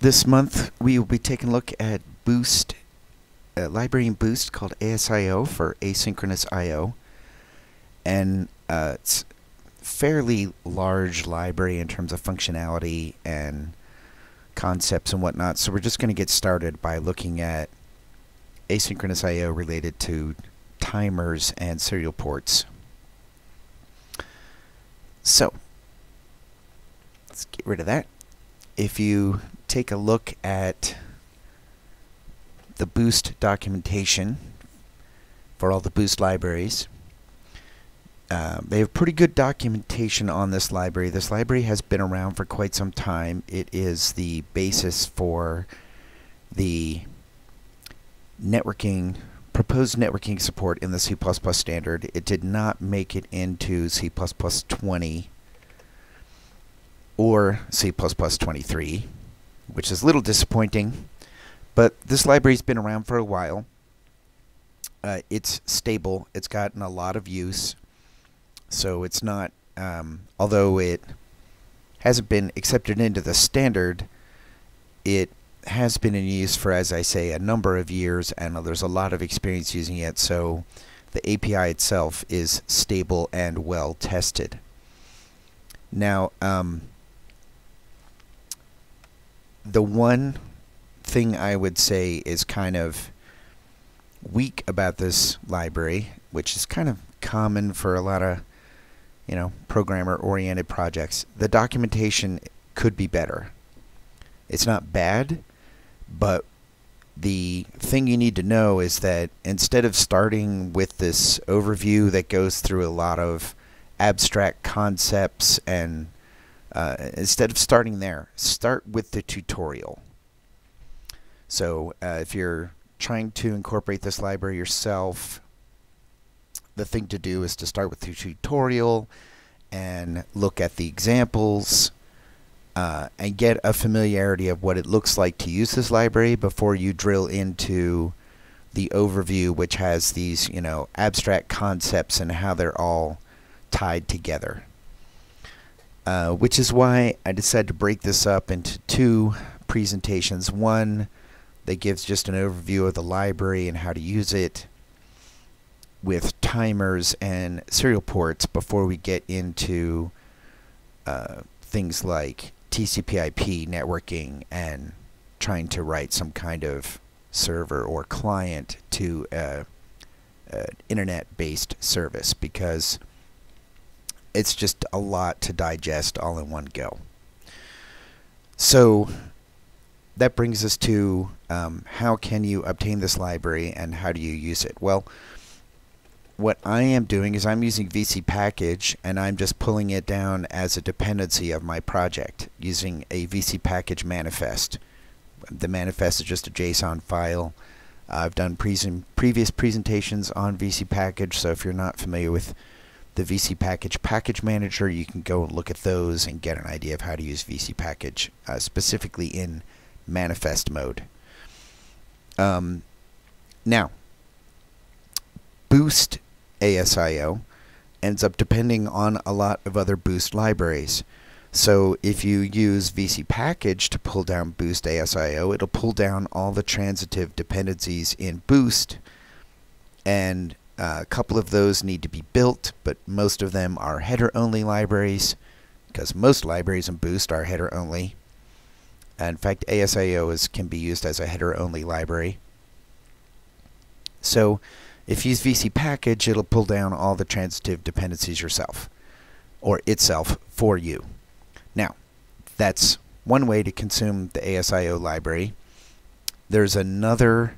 This month we will be taking a look at Boost, a library in Boost called ASIO for asynchronous I/O, and uh, it's fairly large library in terms of functionality and concepts and whatnot. So we're just going to get started by looking at asynchronous I/O related to timers and serial ports. So let's get rid of that. If you take a look at the Boost documentation for all the Boost libraries. Uh, they have pretty good documentation on this library. This library has been around for quite some time. It is the basis for the networking, proposed networking support in the C++ standard. It did not make it into C++ 20 or C++ 23 which is a little disappointing. But this library's been around for a while. Uh, it's stable. It's gotten a lot of use. So it's not, um, although it hasn't been accepted into the standard, it has been in use for, as I say, a number of years, and there's a lot of experience using it. So the API itself is stable and well tested. Now, um, the one thing I would say is kind of weak about this library, which is kind of common for a lot of, you know, programmer-oriented projects. The documentation could be better. It's not bad, but the thing you need to know is that instead of starting with this overview that goes through a lot of abstract concepts and uh, instead of starting there, start with the tutorial. So uh, if you're trying to incorporate this library yourself, the thing to do is to start with the tutorial and look at the examples uh, and get a familiarity of what it looks like to use this library before you drill into the overview which has these you know abstract concepts and how they're all tied together. Uh, which is why I decided to break this up into two presentations. One that gives just an overview of the library and how to use it with timers and serial ports before we get into uh, things like TCP/IP networking and trying to write some kind of server or client to an internet-based service because it's just a lot to digest all in one go. So that brings us to um, how can you obtain this library and how do you use it? Well, what I am doing is I'm using vcpkg and I'm just pulling it down as a dependency of my project using a vcpkg manifest. The manifest is just a JSON file. I've done previous presentations on vcpkg, so if you're not familiar with the vcpkg Package Manager. You can go and look at those and get an idea of how to use vcpkg, uh, specifically in manifest mode. Um, now, Boost ASIO ends up depending on a lot of other Boost libraries. So if you use vcpkg to pull down Boost ASIO, it'll pull down all the transitive dependencies in Boost and uh, a couple of those need to be built, but most of them are header-only libraries because most libraries in Boost are header-only. In fact, ASIO is, can be used as a header-only library. So if you use vcpkg, it'll pull down all the transitive dependencies yourself, or itself for you. Now, that's one way to consume the ASIO library. There's another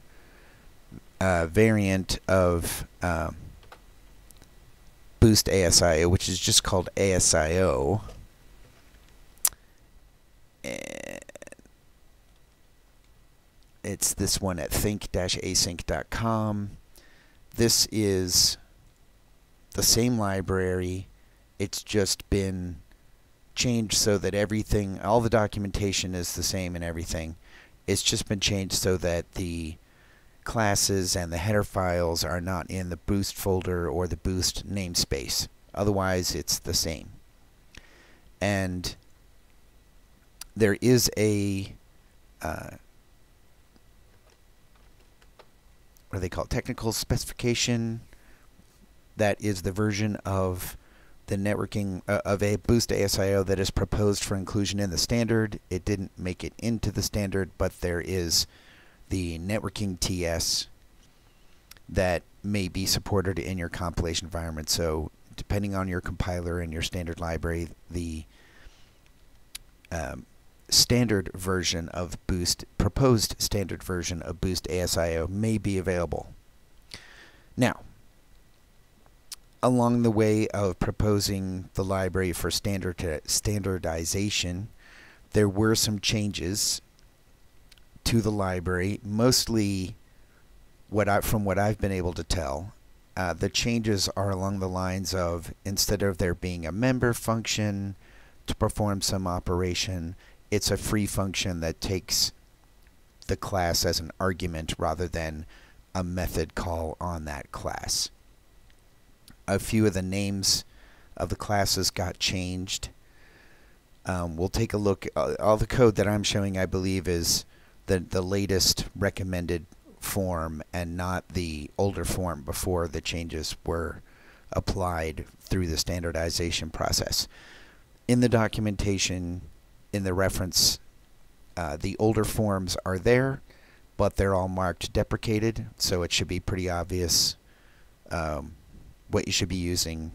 uh, variant of um, Boost ASIO, which is just called ASIO. It's this one at think-async.com. This is the same library. It's just been changed so that everything, all the documentation is the same and everything. It's just been changed so that the classes and the header files are not in the boost folder or the boost namespace. Otherwise, it's the same. And there is a uh, what do they call it? Technical specification. That is the version of the networking uh, of a Boost ASIO that is proposed for inclusion in the standard. It didn't make it into the standard, but there is the networking TS that may be supported in your compilation environment. So depending on your compiler and your standard library, the um, standard version of Boost, proposed standard version of Boost ASIO may be available. Now, along the way of proposing the library for standard standardization, there were some changes to the library, mostly what I, from what I've been able to tell. Uh, the changes are along the lines of instead of there being a member function to perform some operation, it's a free function that takes the class as an argument rather than a method call on that class. A few of the names of the classes got changed. Um, we'll take a look. Uh, all the code that I'm showing, I believe, is the, the latest recommended form and not the older form before the changes were applied through the standardization process. In the documentation, in the reference, uh, the older forms are there, but they're all marked deprecated, so it should be pretty obvious um, what you should be using.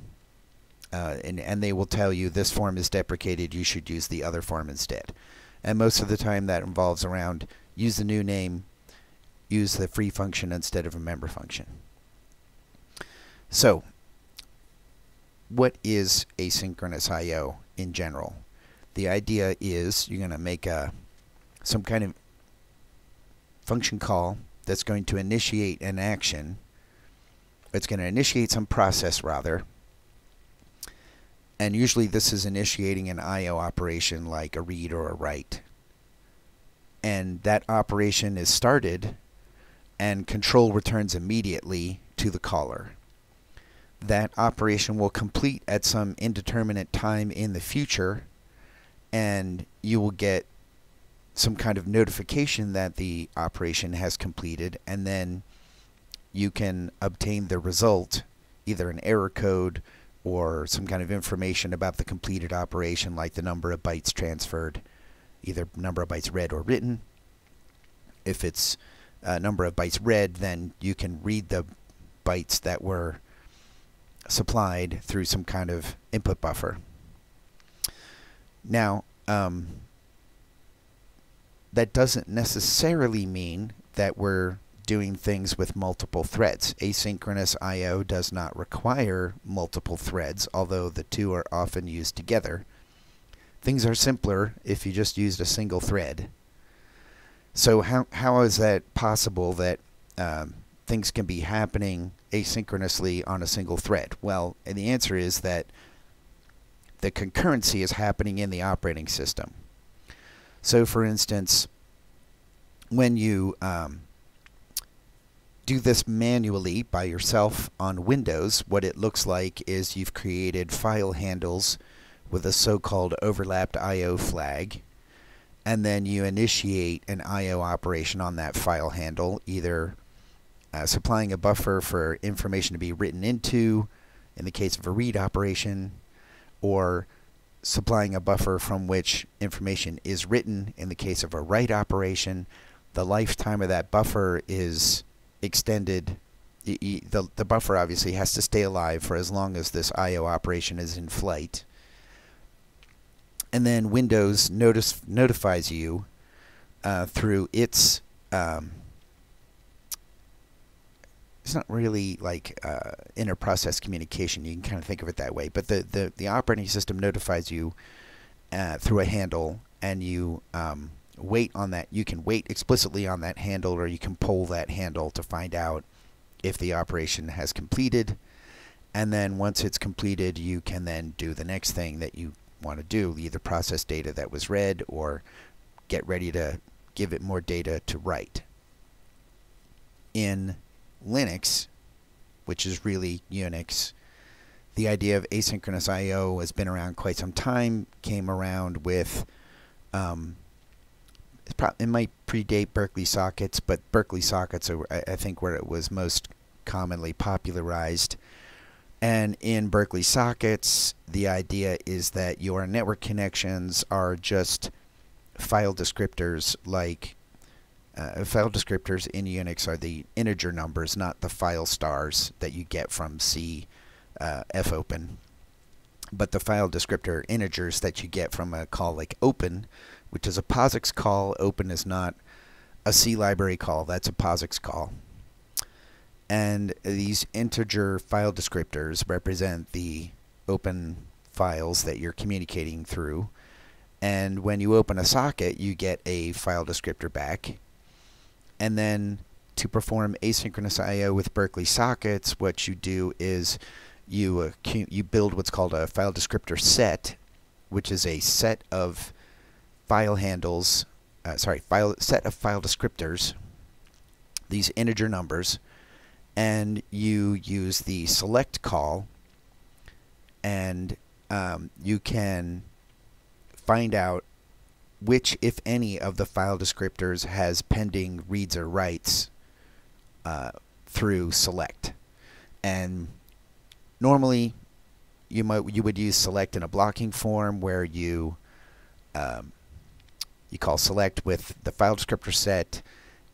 Uh, and, and they will tell you this form is deprecated, you should use the other form instead. And most of the time that involves around use the new name, use the free function instead of a member function. So, what is asynchronous I.O. in general? the idea is you're going to make a some kind of function call that's going to initiate an action. It's going to initiate some process rather. And usually this is initiating an I.O. operation like a read or a write. And that operation is started and control returns immediately to the caller. That operation will complete at some indeterminate time in the future and you will get some kind of notification that the operation has completed and then you can obtain the result either an error code or some kind of information about the completed operation like the number of bytes transferred either number of bytes read or written. If it's a number of bytes read then you can read the bytes that were supplied through some kind of input buffer. Now, um, that doesn't necessarily mean that we're doing things with multiple threads. Asynchronous I.O. does not require multiple threads, although the two are often used together. Things are simpler if you just used a single thread. So how, how is that possible that um, things can be happening asynchronously on a single thread? Well, and the answer is that the concurrency is happening in the operating system. So, for instance, when you um, do this manually by yourself on Windows, what it looks like is you've created file handles with a so-called overlapped I.O. flag, and then you initiate an I.O. operation on that file handle, either uh, supplying a buffer for information to be written into, in the case of a read operation, or supplying a buffer from which information is written in the case of a write operation. The lifetime of that buffer is extended. The, the buffer obviously has to stay alive for as long as this I.O. operation is in flight. And then Windows notice, notifies you uh, through its um, it's not really like uh, inter-process communication. You can kind of think of it that way. But the, the, the operating system notifies you uh, through a handle, and you um, wait on that. You can wait explicitly on that handle, or you can pull that handle to find out if the operation has completed. And then once it's completed, you can then do the next thing that you want to do, either process data that was read or get ready to give it more data to write. In Linux, which is really Unix, the idea of asynchronous I/O has been around quite some time. Came around with um, it might predate Berkeley sockets, but Berkeley sockets are, I, think, where it was most commonly popularized. And in Berkeley sockets, the idea is that your network connections are just file descriptors like uh, file descriptors in Unix are the integer numbers, not the file stars that you get from C uh, fopen. But the file descriptor integers that you get from a call like open, which is a POSIX call. Open is not a C library call. That's a POSIX call. And these integer file descriptors represent the open files that you're communicating through. And when you open a socket, you get a file descriptor back. And then to perform asynchronous I/O with Berkeley sockets, what you do is you uh, you build what's called a file descriptor set, which is a set of file handles. Uh, sorry, file set of file descriptors. These integer numbers, and you use the select call, and um, you can find out which, if any, of the file descriptors has pending reads or writes uh, through select. And normally, you might you would use select in a blocking form where you um, you call select with the file descriptor set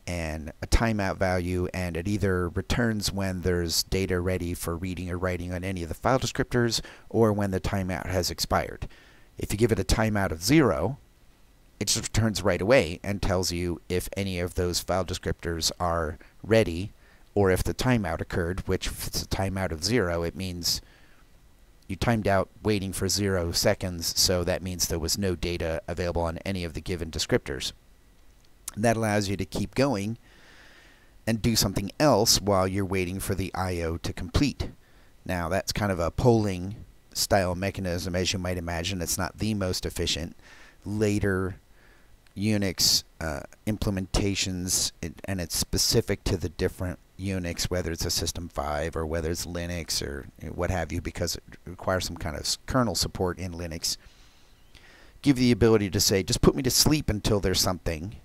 and a timeout value, and it either returns when there's data ready for reading or writing on any of the file descriptors, or when the timeout has expired. If you give it a timeout of zero, it just returns right away and tells you if any of those file descriptors are ready or if the timeout occurred, which if it's a timeout of zero, it means you timed out waiting for zero seconds, so that means there was no data available on any of the given descriptors. And that allows you to keep going and do something else while you're waiting for the I.O. to complete. Now, that's kind of a polling style mechanism, as you might imagine. It's not the most efficient. Later Unix uh, implementations, it, and it's specific to the different Unix, whether it's a System 5 or whether it's Linux or what have you, because it requires some kind of kernel support in Linux. Give you the ability to say, just put me to sleep until there's something,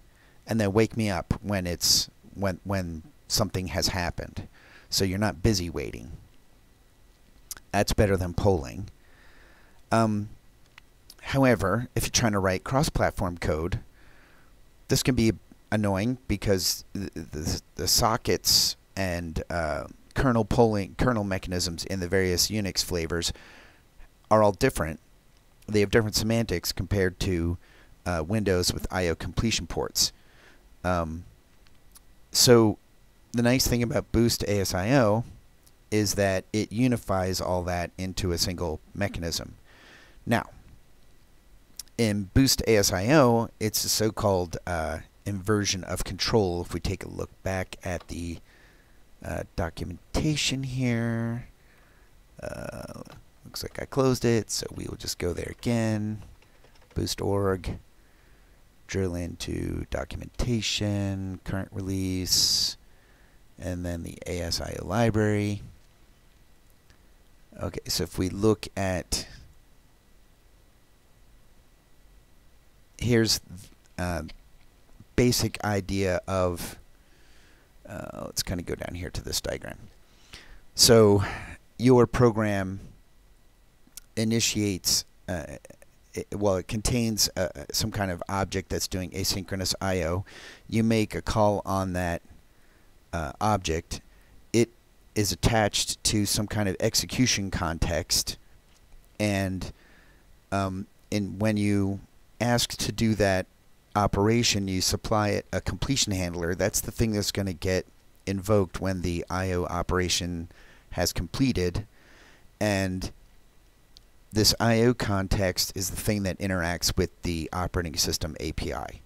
and then wake me up when it's when when something has happened. So you're not busy waiting. That's better than polling. Um, however, if you're trying to write cross-platform code, this can be annoying because the, the, the sockets and uh, kernel polling kernel mechanisms in the various Unix flavors are all different. They have different semantics compared to uh, Windows with I/O completion ports. Um, so the nice thing about Boost ASIO is that it unifies all that into a single mechanism. Now, in Boost ASIO, it's a so-called uh, inversion of control. If we take a look back at the uh, documentation here, uh, looks like I closed it, so we will just go there again. Boost org, drill into documentation, current release, and then the ASIO library. Okay, so if we look at here's uh, basic idea of uh, let's kind of go down here to this diagram. So your program initiates uh, it, well it contains uh, some kind of object that's doing asynchronous I/O. You make a call on that uh, object. It is attached to some kind of execution context, and um, in when you ask to do that operation, you supply it a completion handler. That's the thing that's going to get invoked when the I/O operation has completed, and this I/O context is the thing that interacts with the operating system API.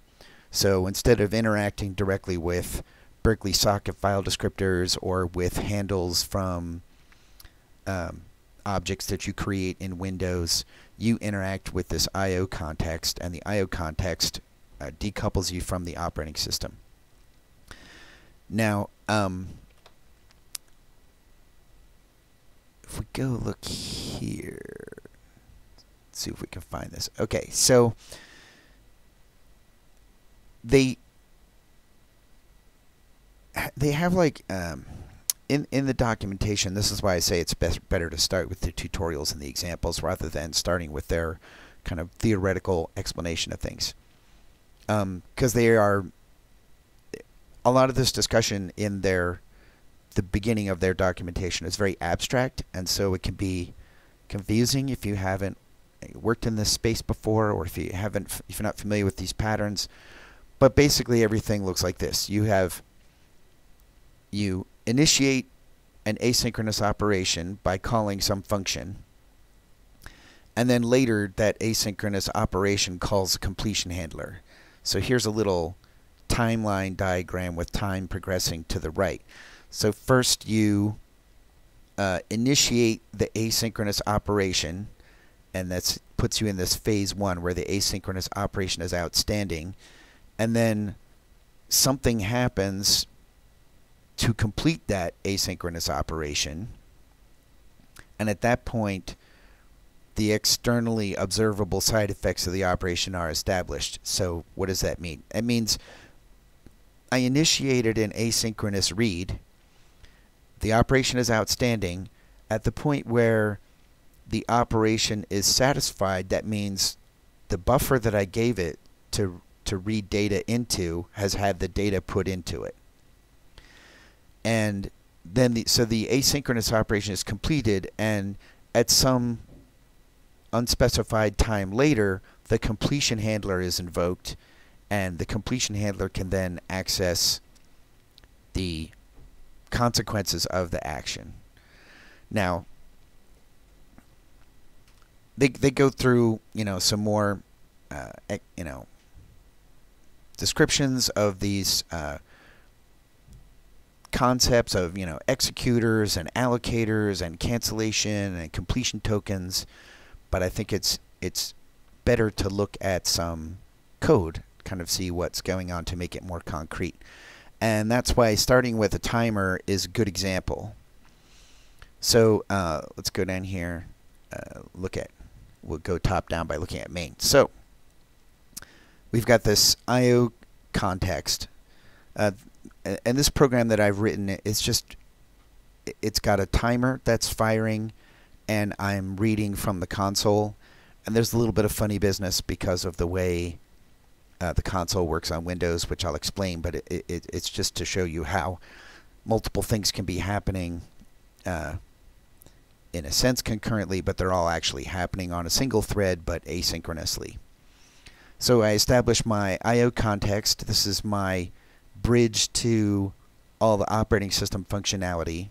So instead of interacting directly with Berkeley socket file descriptors or with handles from um, objects that you create in Windows, you interact with this I.O. context, and the I.O. context uh, decouples you from the operating system. Now, um, if we go look here, let's see if we can find this. Okay, so they they have like um, in in the documentation. This is why I say it's best better to start with the tutorials and the examples rather than starting with their kind of theoretical explanation of things, because um, they are a lot of this discussion in their the beginning of their documentation is very abstract, and so it can be confusing if you haven't worked in this space before or if you haven't if you're not familiar with these patterns. But basically everything looks like this. You have you initiate an asynchronous operation by calling some function. And then later that asynchronous operation calls a completion handler. So here's a little timeline diagram with time progressing to the right. So first you uh, initiate the asynchronous operation and that puts you in this phase one where the asynchronous operation is outstanding and then something happens to complete that asynchronous operation. And at that point, the externally observable side effects of the operation are established. So what does that mean? It means I initiated an asynchronous read. The operation is outstanding. At the point where the operation is satisfied, that means the buffer that I gave it to to read data into has had the data put into it and then the, so the asynchronous operation is completed and at some unspecified time later the completion handler is invoked and the completion handler can then access the consequences of the action. Now they, they go through you know some more uh, you know descriptions of these uh, concepts of you know executors and allocators and cancellation and completion tokens, but I think it's it's better to look at some code, kind of see what's going on to make it more concrete. And that's why starting with a timer is a good example. So uh, let's go down here, uh, look at, we'll go top down by looking at main. So we've got this IO context. Uh, and this program that I've written, it's just, it's got a timer that's firing, and I'm reading from the console. And there's a little bit of funny business because of the way uh, the console works on Windows, which I'll explain, but it, it, it's just to show you how multiple things can be happening uh, in a sense concurrently, but they're all actually happening on a single thread, but asynchronously. So I establish my I.O. context. This is my bridge to all the operating system functionality.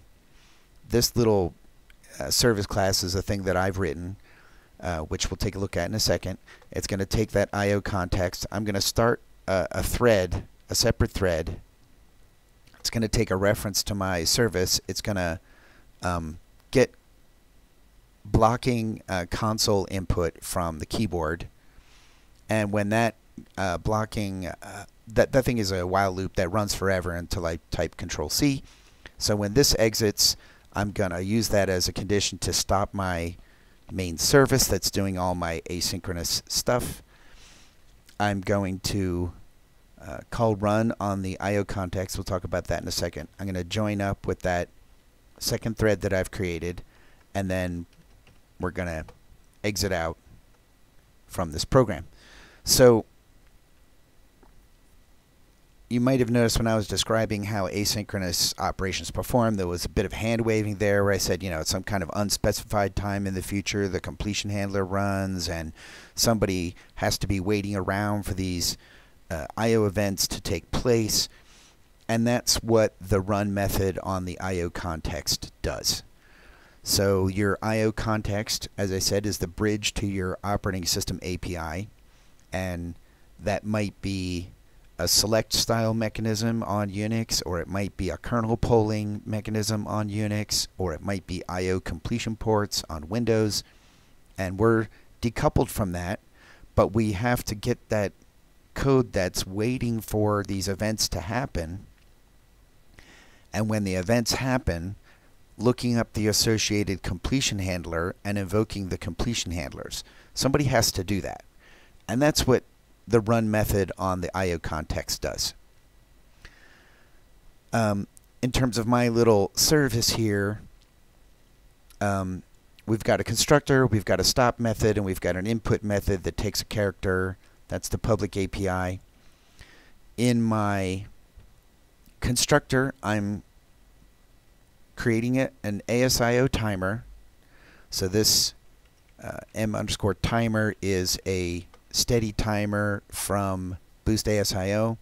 This little uh, service class is a thing that I've written, uh, which we'll take a look at in a second. It's going to take that I.O. context. I'm going to start a, a thread, a separate thread. It's going to take a reference to my service. It's going to um, get blocking uh, console input from the keyboard. And when that uh, blocking uh, that, that thing is a while loop that runs forever until I type control C. So when this exits, I'm going to use that as a condition to stop my main service that's doing all my asynchronous stuff. I'm going to uh, call run on the IO context. We'll talk about that in a second. I'm going to join up with that second thread that I've created, and then we're going to exit out from this program. So you might have noticed when I was describing how asynchronous operations perform, there was a bit of hand waving there where I said, you know, at some kind of unspecified time in the future, the completion handler runs and somebody has to be waiting around for these uh, I.O. events to take place. And that's what the run method on the I.O. context does. So your I.O. context, as I said, is the bridge to your operating system API. And that might be a select style mechanism on Unix, or it might be a kernel polling mechanism on Unix, or it might be I.O. completion ports on Windows. And we're decoupled from that, but we have to get that code that's waiting for these events to happen. And when the events happen, looking up the associated completion handler and invoking the completion handlers. Somebody has to do that. And that's what the run method on the IO context does. Um, in terms of my little service here, um, we've got a constructor, we've got a stop method, and we've got an input method that takes a character. That's the public API. In my constructor, I'm creating it an ASIO timer. So this uh, m underscore timer is a steady timer from Boost ASIO.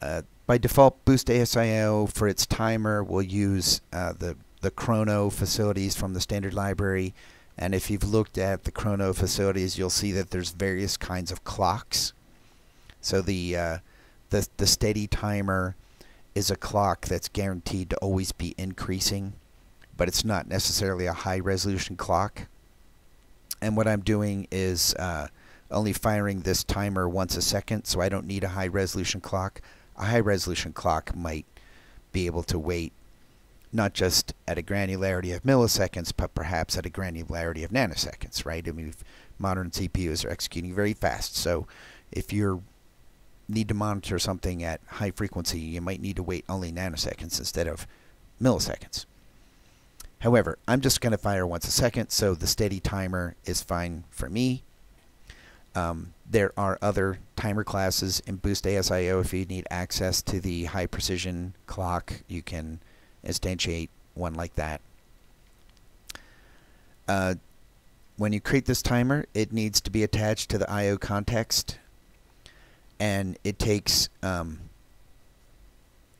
Uh, by default, Boost ASIO for its timer will use uh, the the Chrono facilities from the standard library. And if you've looked at the Chrono facilities, you'll see that there's various kinds of clocks. So the uh, the the steady timer is a clock that's guaranteed to always be increasing, but it's not necessarily a high resolution clock. And what I'm doing is uh, only firing this timer once a second, so I don't need a high resolution clock. A high resolution clock might be able to wait not just at a granularity of milliseconds, but perhaps at a granularity of nanoseconds, right? I mean, modern CPUs are executing very fast, so if you need to monitor something at high frequency, you might need to wait only nanoseconds instead of milliseconds. However, I'm just going to fire once a second, so the steady timer is fine for me. Um, there are other timer classes in Boost ASIO. If you need access to the high precision clock, you can instantiate one like that. Uh, when you create this timer, it needs to be attached to the I.O. context, and it takes um,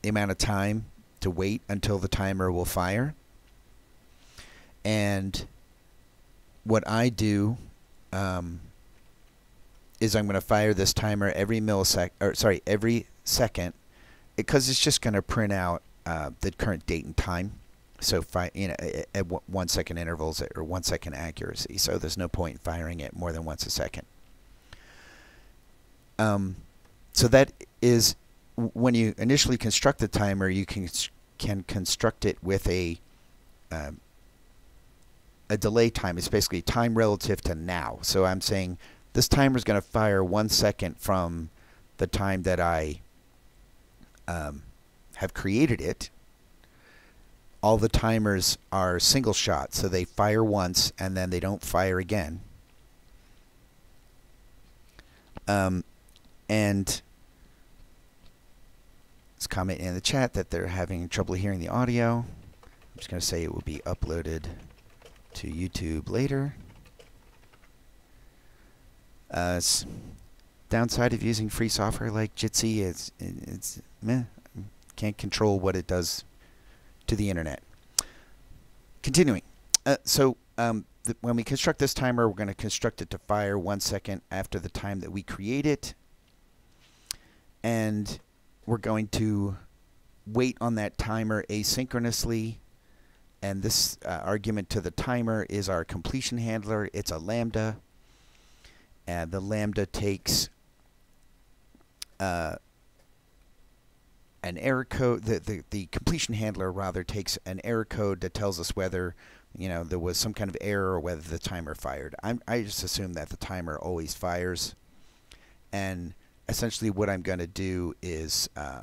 the amount of time to wait until the timer will fire. And what I do um, is I'm going to fire this timer every millisecond, or sorry, every second, because it's just going to print out uh, the current date and time. So fi- you know, at one second intervals or one second accuracy. So there's no point firing it more than once a second. Um, so that is when you initially construct the timer, you can can construct it with a um, a delay time. It's basically time relative to now. So I'm saying this timer is going to fire one second from the time that I um, have created it, all the timers are single shot, so they fire once and then they don't fire again. Um, and it's commenting in the chat that they're having trouble hearing the audio. I'm just going to say it will be uploaded to YouTube later. Uh, downside of using free software like Jitsi is it's meh can't control what it does to the internet. Continuing. Uh, so um, when we construct this timer, we're going to construct it to fire one second after the time that we create it. And we're going to wait on that timer asynchronously. And this uh, argument to the timer is our completion handler. It's a lambda. And the lambda takes uh, an error code, the, the, the completion handler rather takes an error code that tells us whether you know there was some kind of error or whether the timer fired. I'm, I just assume that the timer always fires, and essentially what I'm going to do is uh,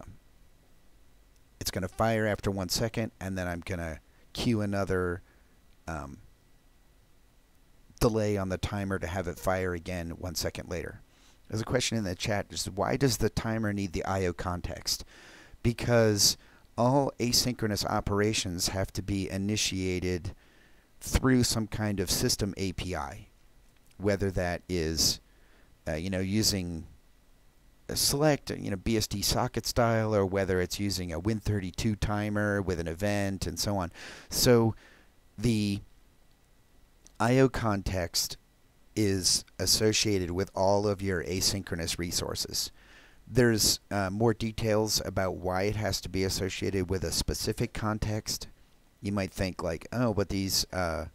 it's going to fire after one second, and then I'm going to queue another um, delay on the timer to have it fire again one second later. There's a question in the chat: is why does the timer need the I/O context? because all asynchronous operations have to be initiated through some kind of system API, whether that is, uh, you know, using a select, you know, BSD socket style, or whether it's using a Win32 timer with an event and so on. So the I/O context is associated with all of your asynchronous resources. There's uh, more details about why it has to be associated with a specific context. You might think like, oh, but these uh,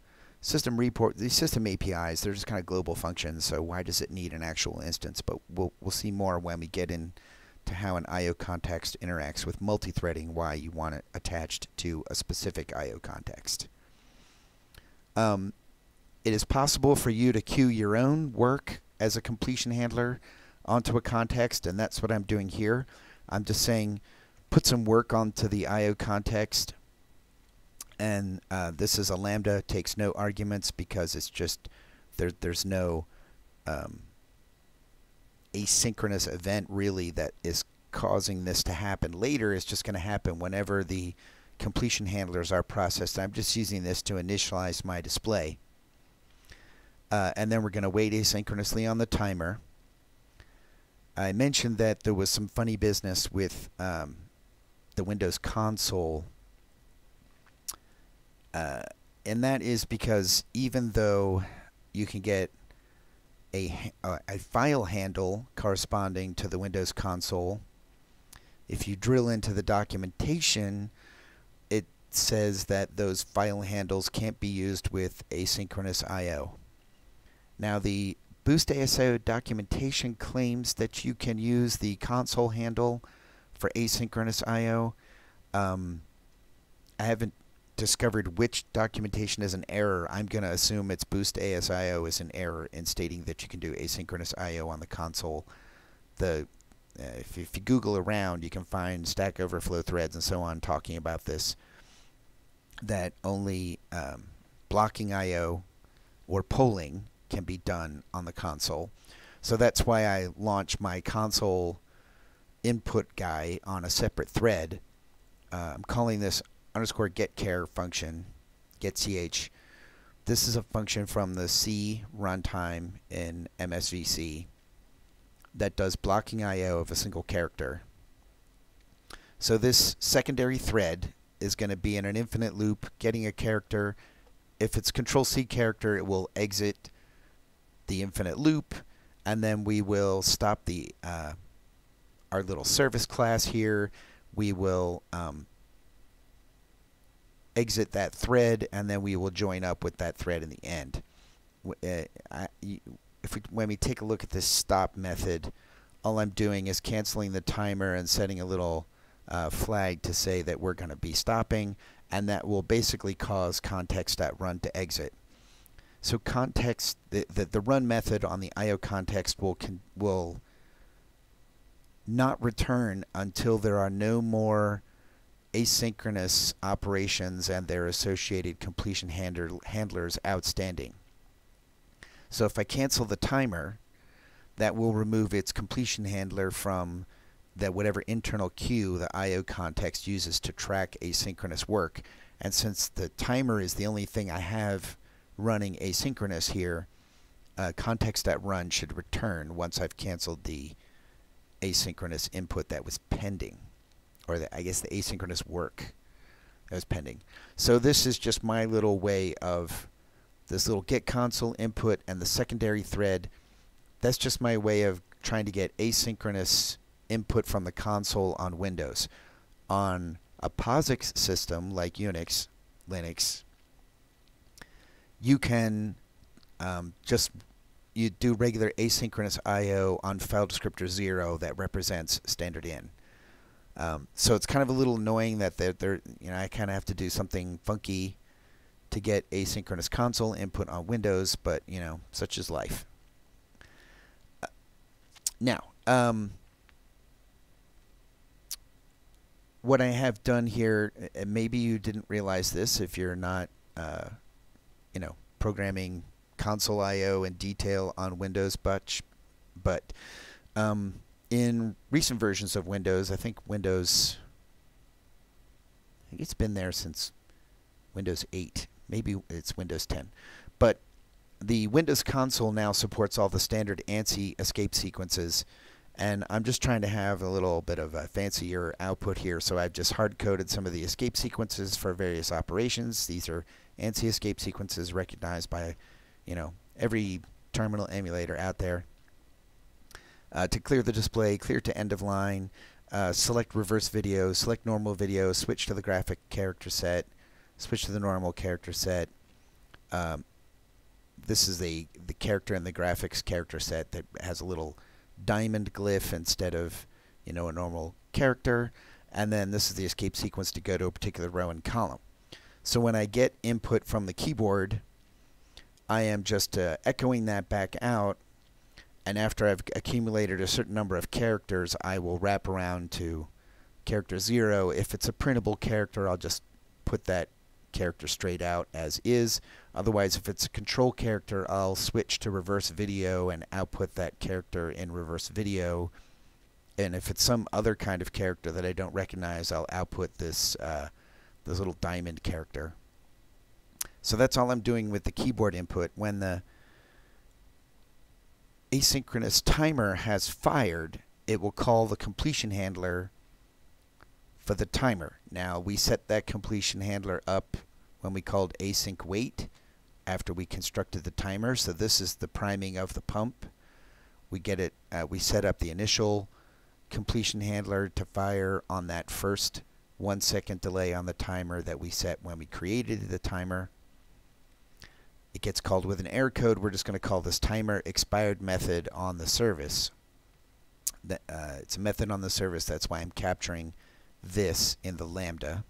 system report, these system APIs, they're just kind of global functions. So why does it need an actual instance? But we'll we'll see more when we get into how an I/O context interacts with multi-threading. Why you want it attached to a specific I/O context. Um, it is possible for you to queue your own work as a completion handler onto a context, and that's what I'm doing here. I'm just saying put some work onto the IO context. And uh, this is a lambda, takes no arguments because it's just, there, there's no um, asynchronous event really that is causing this to happen. Later, it's just going to happen whenever the completion handlers are processed. I'm just using this to initialize my display. Uh, and then we're going to wait asynchronously on the timer. I mentioned that there was some funny business with um, the Windows console. Uh, and that is because even though you can get a, a file handle corresponding to the Windows console, if you drill into the documentation, it says that those file handles can't be used with asynchronous I.O. Now the Boost ASIO documentation claims that you can use the console handle for asynchronous I.O. Um, I haven't discovered which documentation is an error. I'm going to assume it's Boost ASIO is an error in stating that you can do asynchronous I.O. on the console. The uh, if, if you Google around, you can find Stack Overflow threads and so on talking about this. That only um, blocking I/O or polling can be done on the console. So that's why I launch my console input guy on a separate thread. Uh, I'm calling this underscore get care function, get ch. This is a function from the C runtime in MSVC that does blocking I.O. of a single character. So this secondary thread is going to be in an infinite loop getting a character. If it's control C character, it will exit the infinite loop, and then we will stop the uh, our little service class here. We will um, exit that thread, and then we will join up with that thread in the end. Uh, if we, when we take a look at this stop method, all I'm doing is canceling the timer and setting a little uh, flag to say that we're going to be stopping, and that will basically cause context.run to exit. So context, the, the, the run method on the IO context will can, will not return until there are no more asynchronous operations and their associated completion handler, handlers outstanding. So if I cancel the timer, that will remove its completion handler from that whatever internal queue the IO context uses to track asynchronous work. And since the timer is the only thing I have running asynchronous here, uh, context.run should return once I've canceled the asynchronous input that was pending, or the, I guess the asynchronous work that was pending. So this is just my little way of this little get console input and the secondary thread. That's just my way of trying to get asynchronous input from the console on Windows. On a POSIX system like Unix, Linux, you can um, just you do regular asynchronous I/O on file descriptor zero that represents standard in. Um, so it's kind of a little annoying that they're, they're you know I kind of have to do something funky to get asynchronous console input on Windows, but you know such is life. Uh, now, um, what I have done here, maybe you didn't realize this if you're not uh, you know, programming console I/O in detail on Windows, but but um, in recent versions of Windows, I think Windows, I think it's been there since Windows 8. Maybe it's Windows 10, but the Windows console now supports all the standard ANSI escape sequences and I'm just trying to have a little bit of a fancier output here. So I've just hard coded some of the escape sequences for various operations. These are ANSI escape sequences recognized by you know every terminal emulator out there. Uh, to clear the display clear to end of line uh, select reverse video select normal video switch to the graphic character set switch to the normal character set. Um, this is the the character in the graphics character set that has a little diamond glyph instead of, you know, a normal character. And then this is the escape sequence to go to a particular row and column. So when I get input from the keyboard, I am just uh, echoing that back out. and after I've accumulated a certain number of characters, I will wrap around to character zero. If it's a printable character, I'll just put that character straight out as is. Otherwise, if it's a control character, I'll switch to reverse video and output that character in reverse video. And if it's some other kind of character that I don't recognize, I'll output this uh, this little diamond character. So that's all I'm doing with the keyboard input. When the asynchronous timer has fired, it will call the completion handler for the timer. Now we set that completion handler up when we called async wait after we constructed the timer. So this is the priming of the pump. We get it. Uh, we set up the initial completion handler to fire on that first one second delay on the timer that we set when we created the timer. It gets called with an error code. We're just going to call this timer expired method on the service. Uh, it's a method on the service. That's why I'm capturing this in the lambda.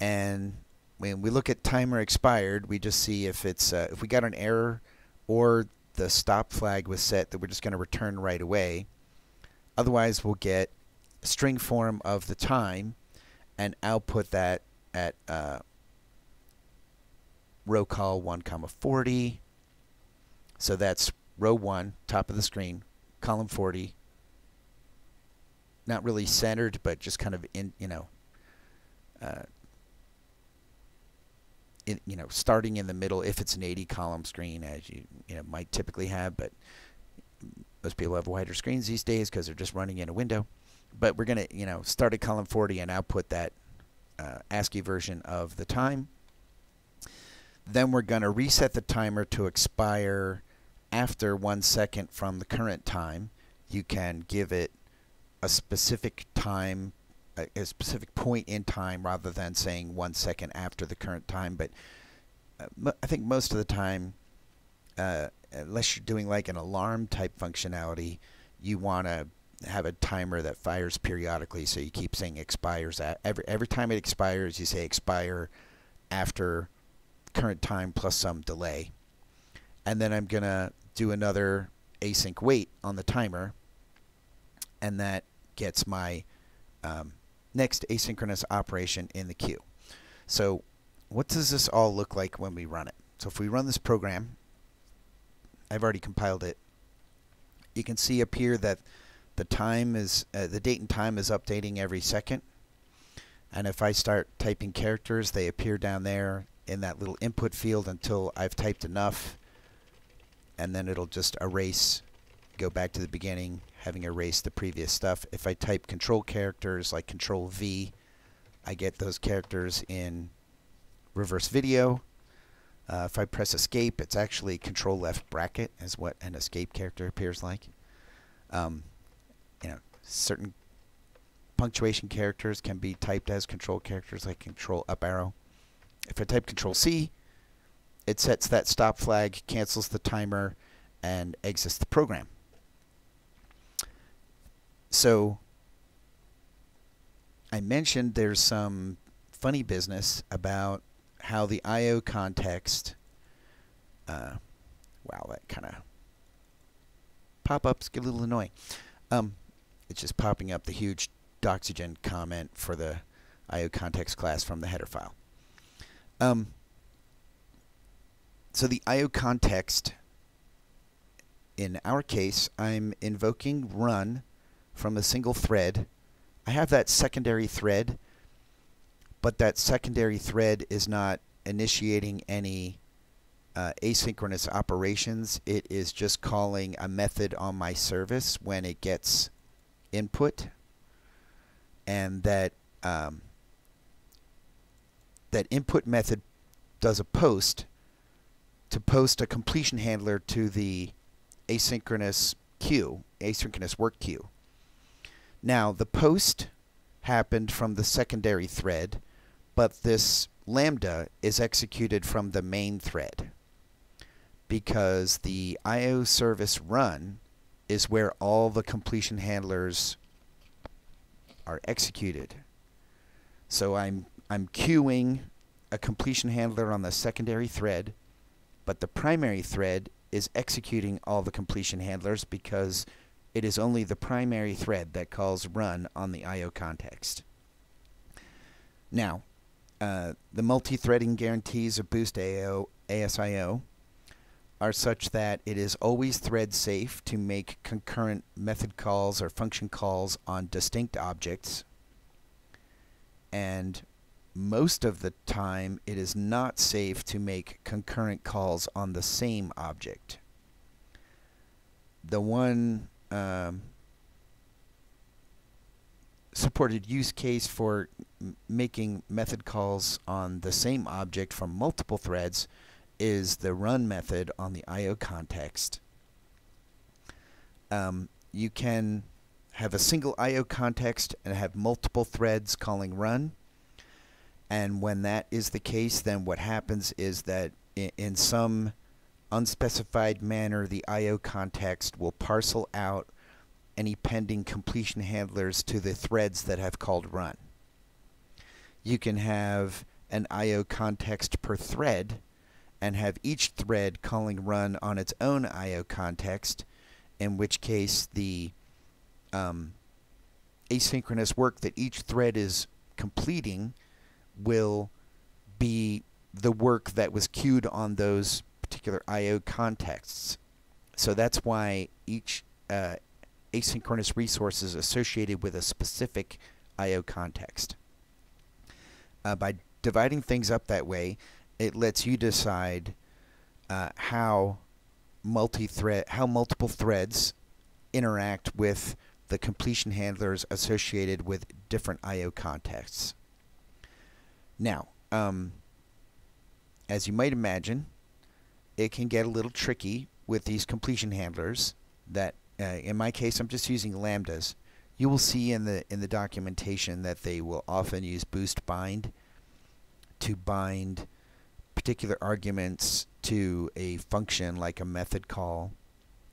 And when we look at timer expired, we just see if it's uh, if we got an error or the stop flag was set that we're just going to return right away. Otherwise, we'll get string form of the time and output that at uh, row call 1 comma 40. So that's row 1, top of the screen, column 40, not really centered, but just kind of in, you know, uh, you know, starting in the middle if it's an 80 column screen, as you you know might typically have, but most people have wider screens these days because they're just running in a window. But we're gonna, you know, start at column 40 and output that uh, ASCII version of the time. Then we're gonna reset the timer to expire after one second from the current time. You can give it a specific time, a, a, specific point in time, rather than saying one second after the current time. But uh, I think most of the time, uh, unless you're doing like an alarm type functionality, you want to have a timer that fires periodically. So you keep saying expires at every every time it expires, you say expire after current time plus some delay. And then I'm gonna do another async wait on the timer and that gets my um, next asynchronous operation in the queue. So what does this all look like when we run it? So if we run this program, I've already compiled it. You can see up here that the time is uh, the date and time is updating every second. And if I start typing characters, they appear down there in that little input field until I've typed enough. And then it'll just erase go back to the beginning, having erased the previous stuff. If I type control characters like control V, I get those characters in reverse video. Uh, if I press escape, it's actually control left bracket is what an escape character appears like. Um, you know, certain punctuation characters can be typed as control characters like control up arrow. If I type control C, it sets that stop flag, cancels the timer, and exits the program. So I mentioned there's some funny business about how the I/O context. Uh, wow, that kind of pop-ups get a little annoying. Um, it's just popping up the huge Doxygen comment for the I/O context class from the header file. Um, so the I/O context, in our case, I'm invoking run from a single thread. I have that secondary thread, but that secondary thread is not initiating any uh, asynchronous operations. It is just calling a method on my service when it gets input, and that um, that input method does a post to post a completion handler to the asynchronous queue, asynchronous work queue. Now, the post happened from the secondary thread, but this lambda is executed from the main thread because the IO service run is where all the completion handlers are executed. So I'm I'm queuing a completion handler on the secondary thread, but the primary thread is executing all the completion handlers because it is only the primary thread that calls run on the I.O. context. Now, uh, the multi-threading guarantees of Boost AO, ASIO are such that it is always thread safe to make concurrent method calls or function calls on distinct objects. And most of the time, it is not safe to make concurrent calls on the same object. The one um, supported use case for making method calls on the same object from multiple threads is the run method on the I.O. context. Um, you can have a single I.O. context and have multiple threads calling run. And when that is the case, then what happens is that in, in some unspecified manner, the I.O. context will parcel out any pending completion handlers to the threads that have called run. You can have an I.O. context per thread and have each thread calling run on its own I.O. context, in which case the um, asynchronous work that each thread is completing will be the work that was queued on those particular I.O. contexts. So that's why each uh, asynchronous resource is associated with a specific I.O. context. Uh, by dividing things up that way, it lets you decide uh, how multi-thread, how multiple threads interact with the completion handlers associated with different I/O contexts. Now, um, as you might imagine, it can get a little tricky with these completion handlers. That, uh, in my case, I'm just using lambdas. You will see in the in the documentation that they will often use boost bind to bind particular arguments to a function like a method call,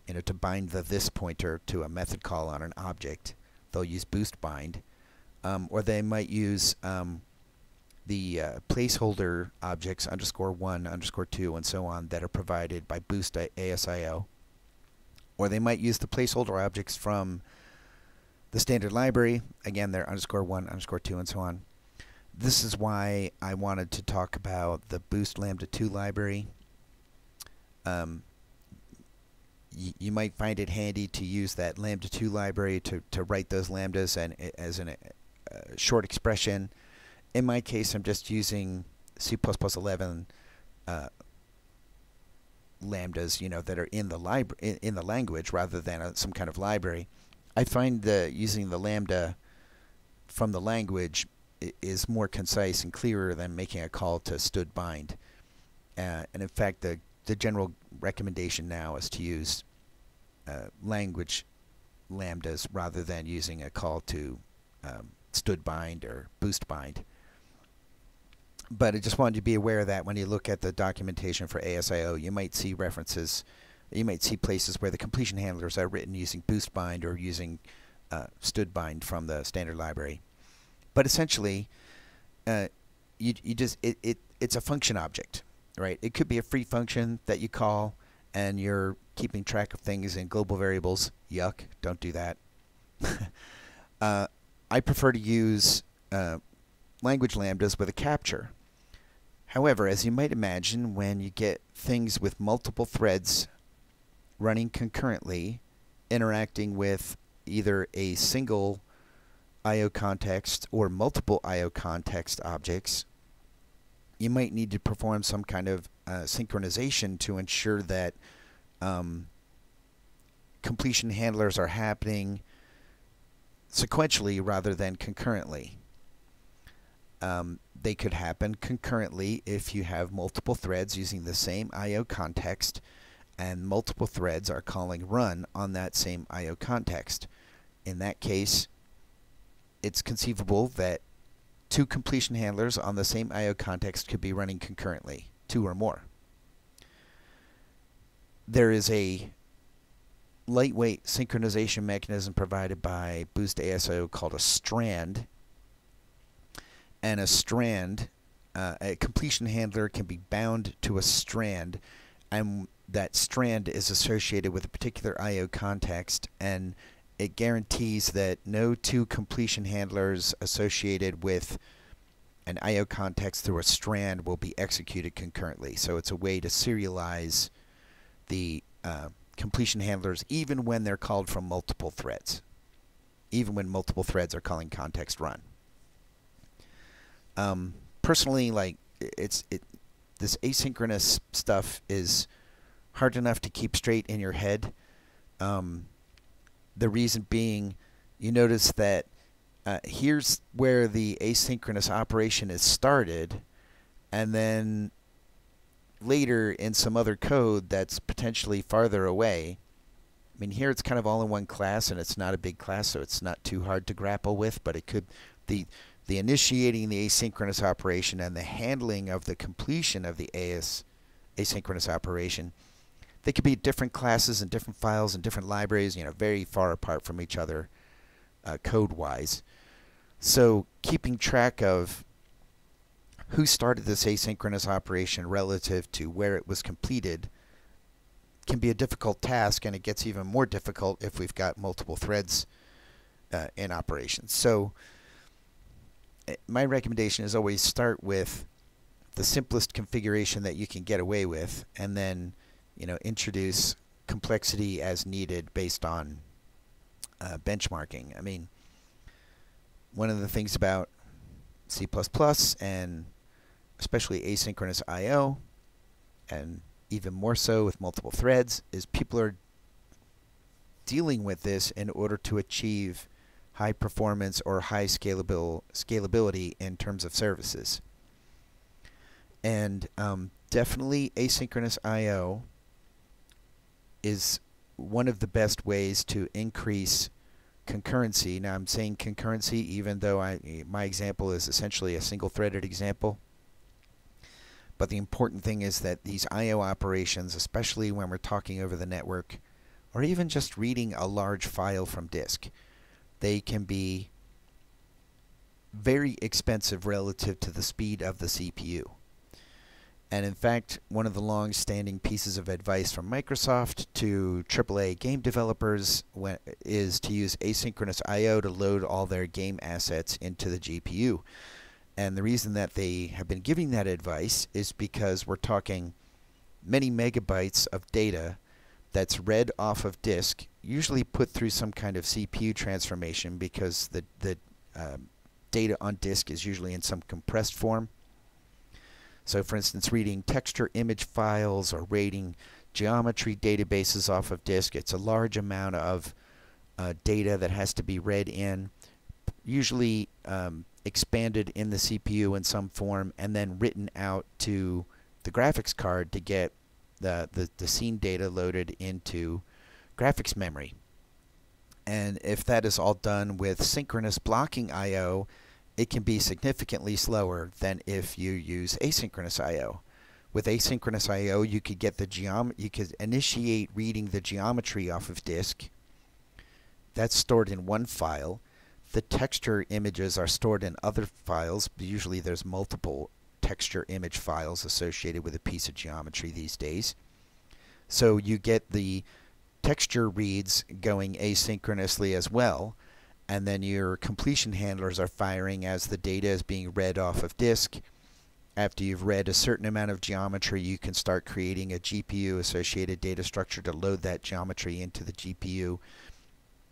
you know, to bind the this pointer to a method call on an object, they'll use boost bind. Um, or they might use um, the uh, placeholder objects underscore 1, underscore 2, and so on that are provided by boost ASIO. Or they might use the placeholder objects from the standard library. Again, they're underscore 1, underscore 2, and so on this is why I wanted to talk about the Boost Lambda 2 library. Um, you might find it handy to use that Lambda 2 library to, to write those lambdas and as a uh, short expression. In my case, I'm just using C++11 uh, lambdas, you know, that are in the library in, in, the language rather than a, some kind of library. I find the using the lambda from the language is more concise and clearer than making a call to std bind. Uh, and in fact, the the general recommendation now is to use uh, language lambdas rather than using a call to um, std bind or boost bind. But I just wanted you to be aware of that when you look at the documentation for ASIO, you might see references, you might see places where the completion handlers are written using boost bind or using uh, std bind from the standard library. But essentially, uh, you you just it, it it's a function object, right? It could be a free function that you call, and you're keeping track of things in global variables. Yuck! Don't do that. uh, I prefer to use uh, language lambdas with a capture. However, as you might imagine, when you get things with multiple threads running concurrently, interacting with either a single I.O. context or multiple I.O. context objects, you might need to perform some kind of uh, synchronization to ensure that um, completion handlers are happening sequentially rather than concurrently. Um, they could happen concurrently if you have multiple threads using the same I.O. context and multiple threads are calling run on that same I.O. context. In that case, it's conceivable that two completion handlers on the same I.O. context could be running concurrently, two or more. There is a lightweight synchronization mechanism provided by Boost ASIO called a strand. And a strand, uh, a completion handler can be bound to a strand, and that strand is associated with a particular I/O context, and it guarantees that no two completion handlers associated with an I/O context through a strand will be executed concurrently. So it's a way to serialize the uh, completion handlers even when they're called from multiple threads, even when multiple threads are calling context run. Um, personally, like it's it, this asynchronous stuff is hard enough to keep straight in your head. Um, the reason being, you notice that uh, here's where the asynchronous operation is started, and then later in some other code that's potentially farther away. I mean, here it's kind of all in one class, and it's not a big class, so it's not too hard to grapple with. But it could the the initiating the asynchronous operation and the handling of the completion of the AS asynchronous operation. They could be different classes and different files and different libraries, you know, very far apart from each other uh, code-wise. So keeping track of who started this asynchronous operation relative to where it was completed can be a difficult task, and it gets even more difficult if we've got multiple threads uh, in operation. So my recommendation is always start with the simplest configuration that you can get away with, and then you know introduce complexity as needed based on uh, benchmarking. I mean, one of the things about C++ and especially asynchronous I/O, and even more so with multiple threads, is people are dealing with this in order to achieve high performance or high scalable scalability in terms of services. And um, definitely asynchronous I/O is one of the best ways to increase concurrency. Now I'm saying concurrency even though I my example is essentially a single threaded example. But the important thing is that these I/O operations, especially when we're talking over the network, or even just reading a large file from disk, they can be very expensive relative to the speed of the CPU. And in fact, one of the long-standing pieces of advice from Microsoft to AAA game developers is to use asynchronous I/O to load all their game assets into the GPU. And the reason that they have been giving that advice is because we're talking many megabytes of data that's read off of disk, usually put through some kind of CPU transformation because the the um, data on disk is usually in some compressed form. So for instance, reading texture image files or reading geometry databases off of disk, it's a large amount of uh, data that has to be read in, usually um, expanded in the CPU in some form, and then written out to the graphics card to get the, the, the scene data loaded into graphics memory. And if that is all done with synchronous blocking I.O., it can be significantly slower than if you use asynchronous I/O. With asynchronous I/O, you could get the geom you could initiate reading the geometry off of disk. That's stored in one file. The texture images are stored in other files. Usually there's multiple texture image files associated with a piece of geometry these days. So you get the texture reads going asynchronously as well and then your completion handlers are firing as the data is being read off of disk. After you've read a certain amount of geometry, you can start creating a GPU associated data structure to load that geometry into the GPU.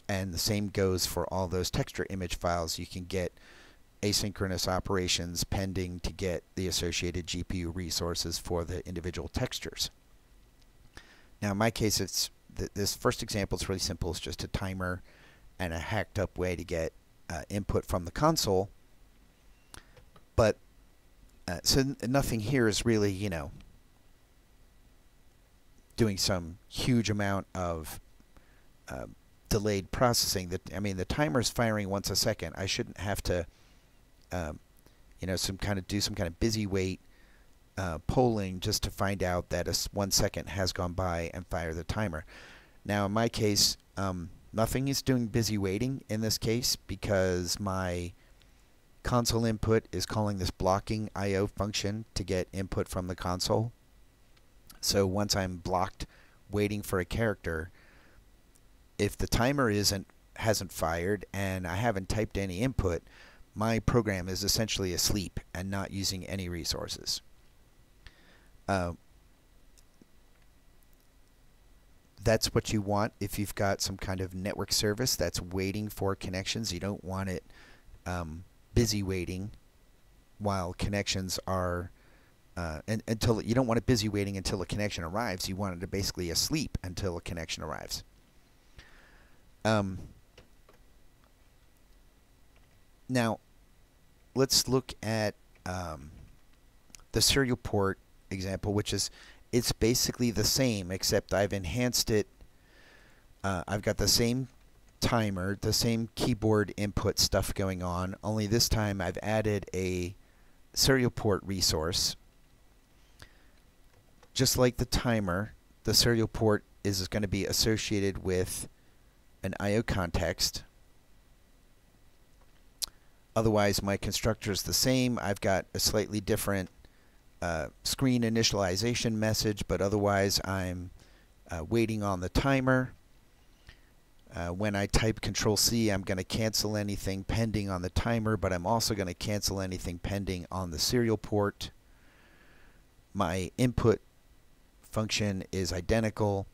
And the same goes for all those texture image files. You can get asynchronous operations pending to get the associated GPU resources for the individual textures. Now, in my case, it's th this first example is really simple. It's just a timer and a hacked up way to get uh, input from the console. But uh, so nothing here is really, you know, doing some huge amount of uh, delayed processing. That I mean, the timer is firing once a second. I shouldn't have to, um, you know, some kind of do some kind of busy wait uh, polling just to find out that a one second has gone by and fire the timer. Now, in my case, um, Nothing is doing busy waiting in this case because my console input is calling this blocking IO function to get input from the console. So once I'm blocked waiting for a character, if the timer isn't hasn't fired and I haven't typed any input, my program is essentially asleep and not using any resources. Uh, that's what you want if you've got some kind of network service that's waiting for connections. You don't want it um, busy waiting while connections are uh, and, until you don't want it busy waiting until a connection arrives. You want it to basically asleep until a connection arrives. Um, now, let's look at um, the serial port example, which is it's basically the same except I've enhanced it. Uh, I've got the same timer, the same keyboard input stuff going on, only this time I've added a serial port resource. Just like the timer, the serial port is going to be associated with an IO context. Otherwise, my constructor is the same. I've got a slightly different uh, screen initialization message, but otherwise I'm uh, waiting on the timer. Uh, when I type Control C, I'm going to cancel anything pending on the timer, but I'm also going to cancel anything pending on the serial port. My input function is identical.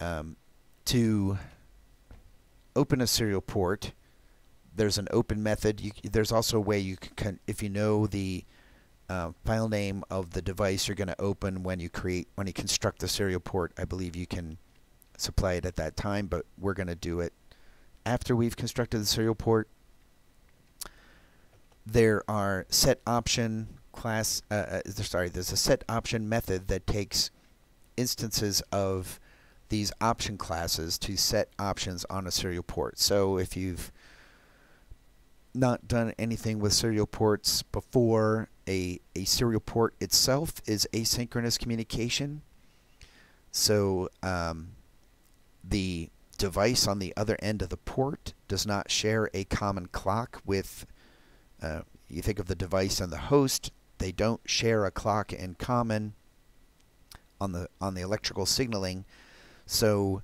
Um, to open a serial port, there's an open method. You, there's also a way you can, if you know the uh, file name of the device you're going to open when you create, when you construct the serial port, I believe you can supply it at that time, but we're going to do it after we've constructed the serial port. There are set option class, uh, uh, sorry, there's a set option method that takes instances of these option classes to set options on a serial port. So if you've not done anything with serial ports before, a, a serial port itself is asynchronous communication. So um, the device on the other end of the port does not share a common clock with, uh, you think of the device and the host, they don't share a clock in common on the on the electrical signaling. So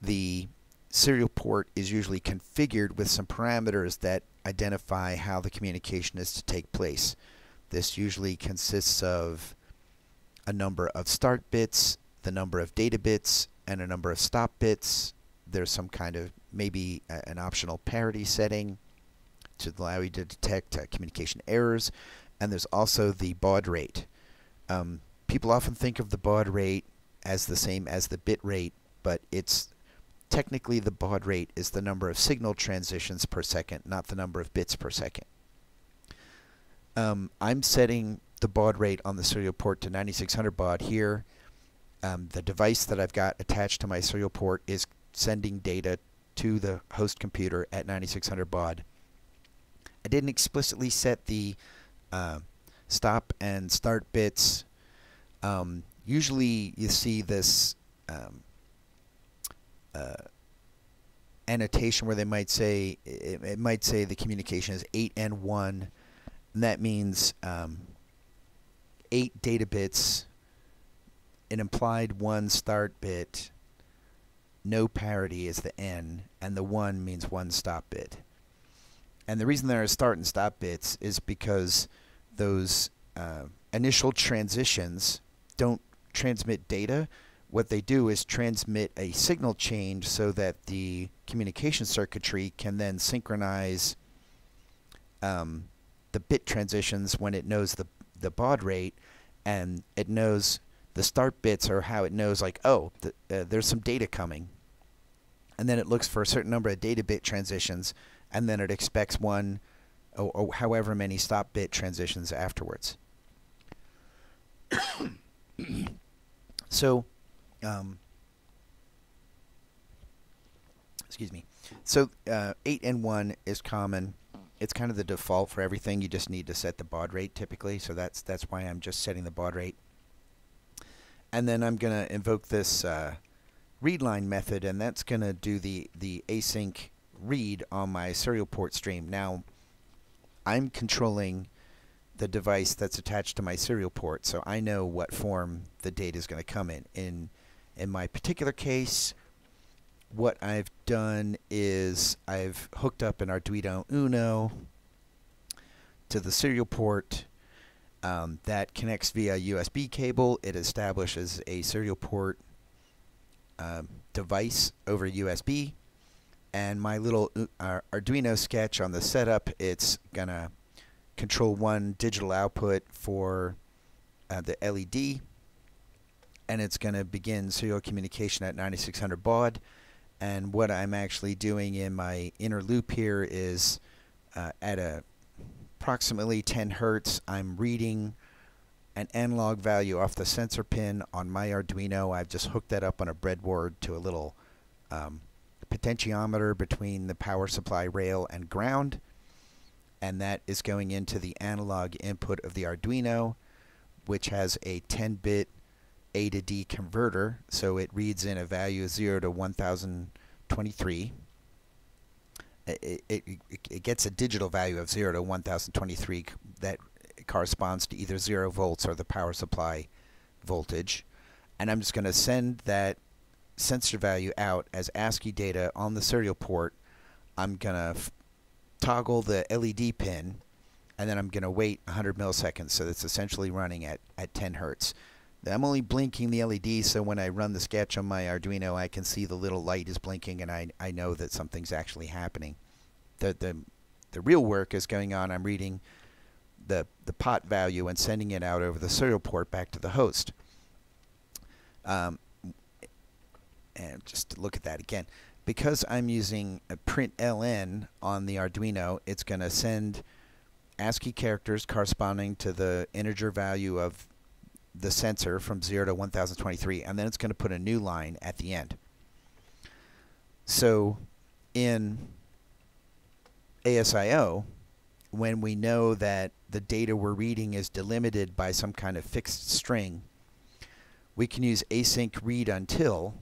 the serial port is usually configured with some parameters that identify how the communication is to take place. This usually consists of a number of start bits, the number of data bits, and a number of stop bits. There's some kind of maybe a, an optional parity setting to allow you to detect uh, communication errors. And there's also the baud rate. Um, people often think of the baud rate as the same as the bit rate, but it's technically the baud rate is the number of signal transitions per second, not the number of bits per second. Um, I'm setting the baud rate on the serial port to 9600 baud here. Um, the device that I've got attached to my serial port is sending data to the host computer at 9600 baud. I didn't explicitly set the uh, stop and start bits. Um, usually you see this um, uh, annotation where they might say it, it, might say the communication is 8N1 and that means um, 8 data bits an implied 1 start bit no parity is the n and the 1 means 1 stop bit. And the reason there are start and stop bits is because those uh, initial transitions don't transmit data. What they do is transmit a signal change so that the communication circuitry can then synchronize um, the bit transitions when it knows the the baud rate and it knows the start bits or how it knows like oh the, uh, there's some data coming and then it looks for a certain number of data bit transitions and then it expects one or, or however many stop bit transitions afterwards so um, excuse me. So uh, 8N1 is common. It's kind of the default for everything. You just need to set the baud rate typically. So that's that's why I'm just setting the baud rate. And then I'm going to invoke this uh, read line method, and that's going to do the, the async read on my serial port stream. Now, I'm controlling the device that's attached to my serial port, so I know what form the data is going to come in. In in my particular case, what I've done is I've hooked up an Arduino Uno to the serial port um, that connects via USB cable. It establishes a serial port um, device over USB. And my little uh, Arduino sketch on the setup, it's going to control one digital output for uh, the LED. And it's going to begin serial communication at 9600 baud. And what I'm actually doing in my inner loop here is uh, at a approximately 10 hertz, I'm reading an analog value off the sensor pin on my Arduino. I've just hooked that up on a breadboard to a little um, potentiometer between the power supply rail and ground. And that is going into the analog input of the Arduino, which has a 10-bit A to D converter. So it reads in a value of 0 to 1023 it, it, it gets a digital value of 0 to 1023 that corresponds to either 0 volts or the power supply voltage. And I'm just going to send that sensor value out as ASCII data on the serial port. I'm going to toggle the LED pin and then I'm going to wait 100 milliseconds so it's essentially running at, at 10 hertz. I'm only blinking the LED so when I run the sketch on my Arduino I can see the little light is blinking and I, I know that something's actually happening. The, the, the real work is going on. I'm reading the, the pot value and sending it out over the serial port back to the host. Um, and just to look at that again. Because I'm using a println on the Arduino, it's going to send ASCII characters corresponding to the integer value of the sensor from 0 to 1023, and then it's going to put a new line at the end. So in ASIO, when we know that the data we're reading is delimited by some kind of fixed string, we can use async read until.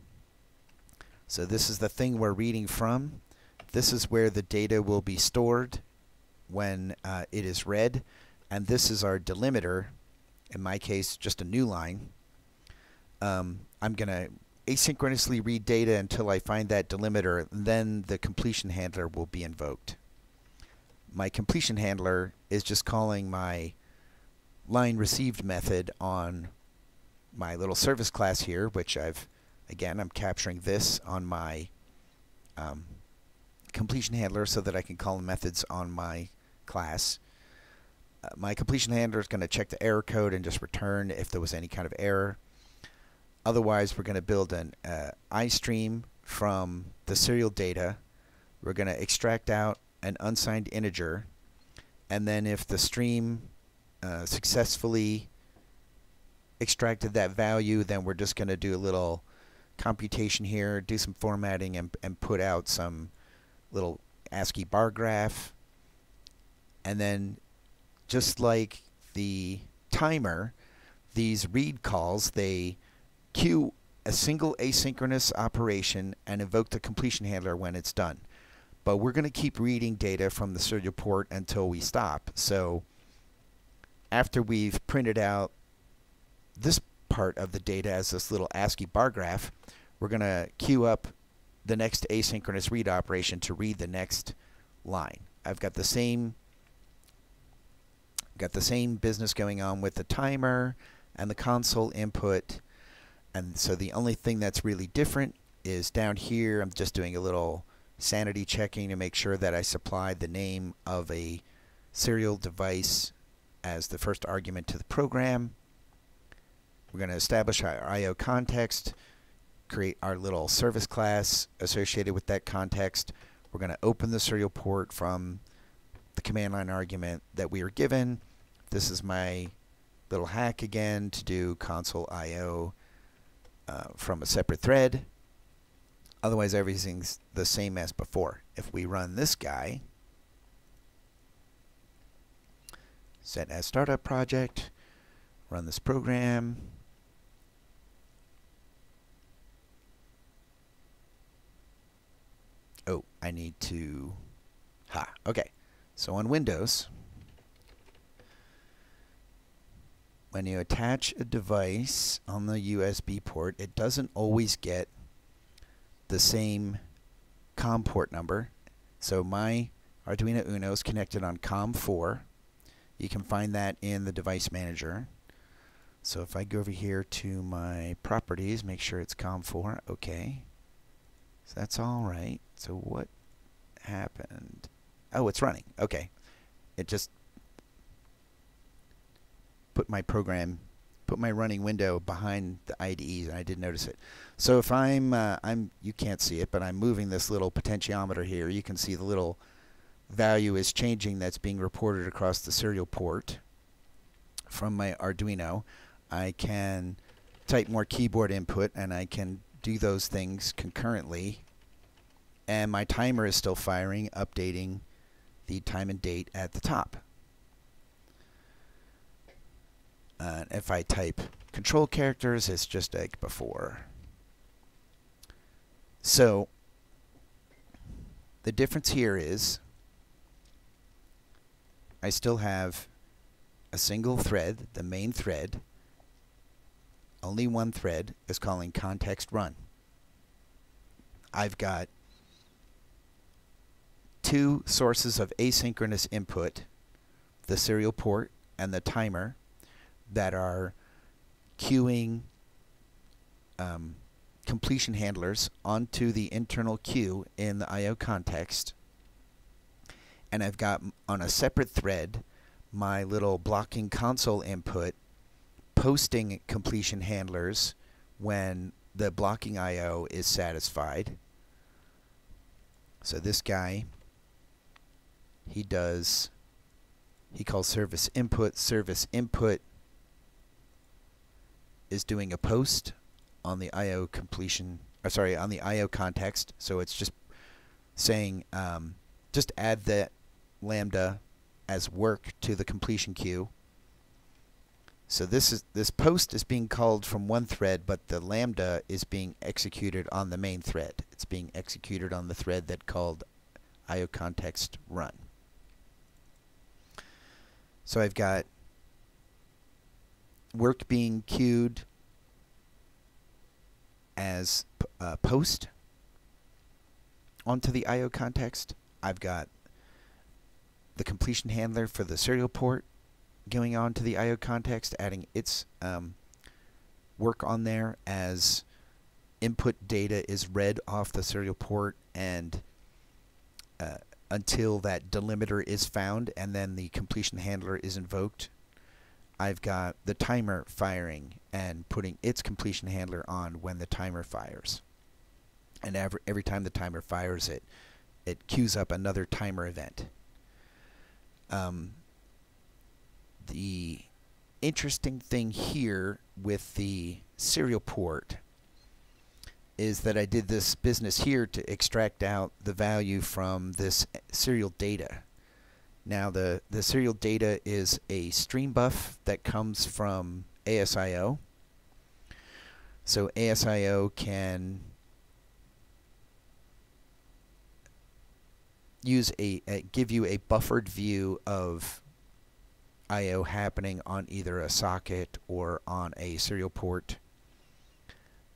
So this is the thing we're reading from. This is where the data will be stored when uh, it is read. And this is our delimiter in my case, just a new line. Um, I'm going to asynchronously read data until I find that delimiter, then the completion handler will be invoked. My completion handler is just calling my line received method on my little service class here, which I've, again, I'm capturing this on my um, completion handler so that I can call methods on my class. My completion handler is going to check the error code and just return if there was any kind of error. Otherwise, we're going to build an uh, istream from the serial data. We're going to extract out an unsigned integer. And then if the stream uh, successfully extracted that value, then we're just going to do a little computation here, do some formatting, and, and put out some little ASCII bar graph. And then just like the timer, these read calls, they queue a single asynchronous operation and invoke the completion handler when it's done. But we're going to keep reading data from the serial port until we stop. So after we've printed out this part of the data as this little ASCII bar graph, we're going to queue up the next asynchronous read operation to read the next line. I've got the same Got the same business going on with the timer and the console input. And so the only thing that's really different is down here, I'm just doing a little sanity checking to make sure that I supplied the name of a serial device as the first argument to the program. We're going to establish our I.O. context, create our little service class associated with that context. We're going to open the serial port from the command line argument that we were given. This is my little hack again to do console I.O. Uh, from a separate thread. Otherwise, everything's the same as before. If we run this guy, set as startup project, run this program, Oh, I need to... Ha, okay. So on Windows, when you attach a device on the USB port, it doesn't always get the same COM port number. So my Arduino Uno is connected on COM4. You can find that in the device manager. So if I go over here to my properties, make sure it's COM4, okay. So that's all right. So what happened? Oh, it's running. Okay. It just put my program, put my running window behind the IDEs, and I did notice it. So if I'm, uh, I'm, you can't see it, but I'm moving this little potentiometer here. You can see the little value is changing that's being reported across the serial port from my Arduino. I can type more keyboard input, and I can do those things concurrently. And my timer is still firing, updating the time and date at the top. Uh, if I type control characters, it's just like before. So, the difference here is I still have a single thread, the main thread. Only one thread is calling context run. I've got two sources of asynchronous input, the serial port and the timer, that are queuing um, completion handlers onto the internal queue in the I.O. context. And I've got on a separate thread my little blocking console input posting completion handlers when the blocking I.O. is satisfied. So this guy, he does, he calls service input, service input is doing a post on the I/O completion. Or sorry, on the I/O context. So it's just saying um, just add that lambda as work to the completion queue. So this is this post is being called from one thread, but the lambda is being executed on the main thread. It's being executed on the thread that called IO context run. So I've got work being queued as uh, post onto the I.O. context. I've got the completion handler for the serial port going on to the I.O. context, adding its um, work on there as input data is read off the serial port and uh, until that delimiter is found and then the completion handler is invoked I've got the timer firing and putting its completion handler on when the timer fires. And every, every time the timer fires it, it queues up another timer event. Um, the interesting thing here with the serial port is that I did this business here to extract out the value from this serial data. Now the, the serial data is a streambuf that comes from ASIO. So ASIO can use a, a, give you a buffered view of I/O happening on either a socket or on a serial port.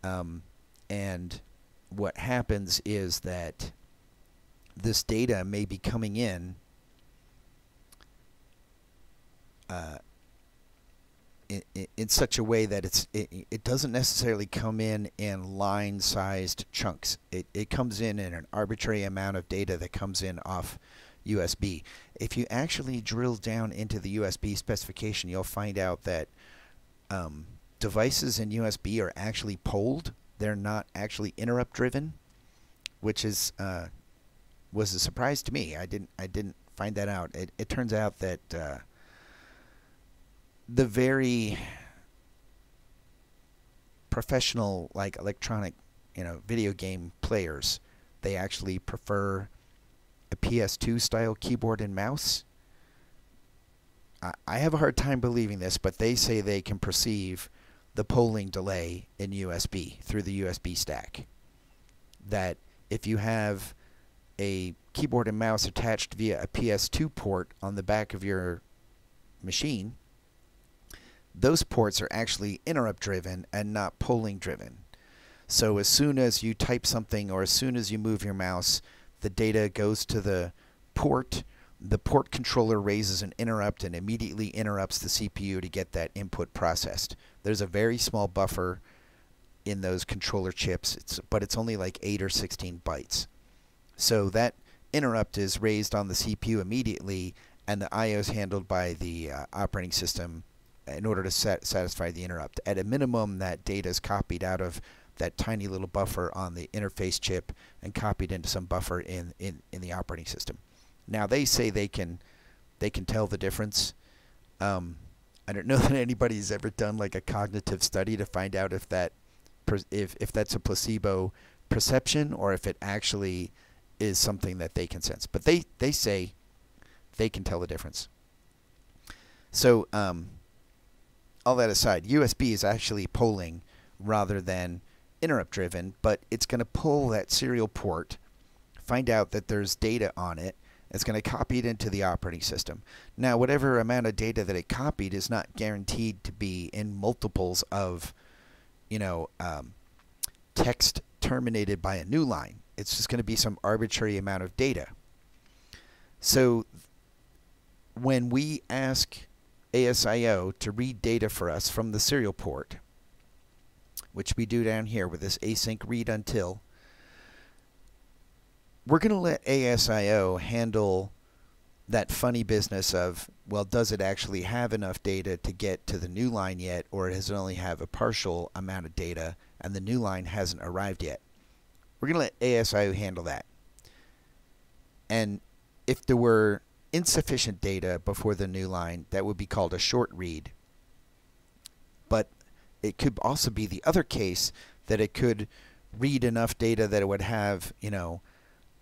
Um, and what happens is that this data may be coming in uh, in, in, such a way that it's it, it doesn't necessarily come in in line-sized chunks. It, it comes in in an arbitrary amount of data that comes in off USB. If you actually drill down into the USB specification, you'll find out that um, devices in USB are actually polled. They're not actually interrupt driven, which is uh, was a surprise to me. I didn't I didn't find that out. It, it turns out that uh, the very professional like electronic you know video game players they actually prefer a PS2 style keyboard and mouse I, I have a hard time believing this but they say they can perceive the polling delay in USB through the USB stack that if you have a keyboard and mouse attached via a PS2 port on the back of your machine those ports are actually interrupt driven and not polling driven. So as soon as you type something or as soon as you move your mouse, the data goes to the port. The port controller raises an interrupt and immediately interrupts the CPU to get that input processed. There's a very small buffer in those controller chips, it's, but it's only like 8 or 16 bytes. So that interrupt is raised on the CPU immediately, and the I/O is handled by the uh, operating system in order to sat satisfy the interrupt. At a minimum, that data is copied out of that tiny little buffer on the interface chip and copied into some buffer in, in, in the operating system. Now they say they can they can tell the difference. Um, I don't know that anybody's ever done like a cognitive study to find out if that if if that's a placebo perception or if it actually is something that they can sense. But they they say they can tell the difference. So um, all that aside, USB is actually polling rather than interrupt driven, but it's going to pull that serial port, find out that there's data on it, it's going to copy it into the operating system. Now, whatever amount of data that it copied is not guaranteed to be in multiples of, you know, um, text terminated by a new line. It's just going to be some arbitrary amount of data. So when we ask ASIO to read data for us from the serial port, which we do down here with this async read until, we're going to let ASIO handle that funny business of, well, does it actually have enough data to get to the new line yet, or does it only have a partial amount of data and the new line hasn't arrived yet? We're going to let ASIO handle that. And if there were insufficient data before the new line, that would be called a short read. But it could also be the other case that it could read enough data that it would have, you know,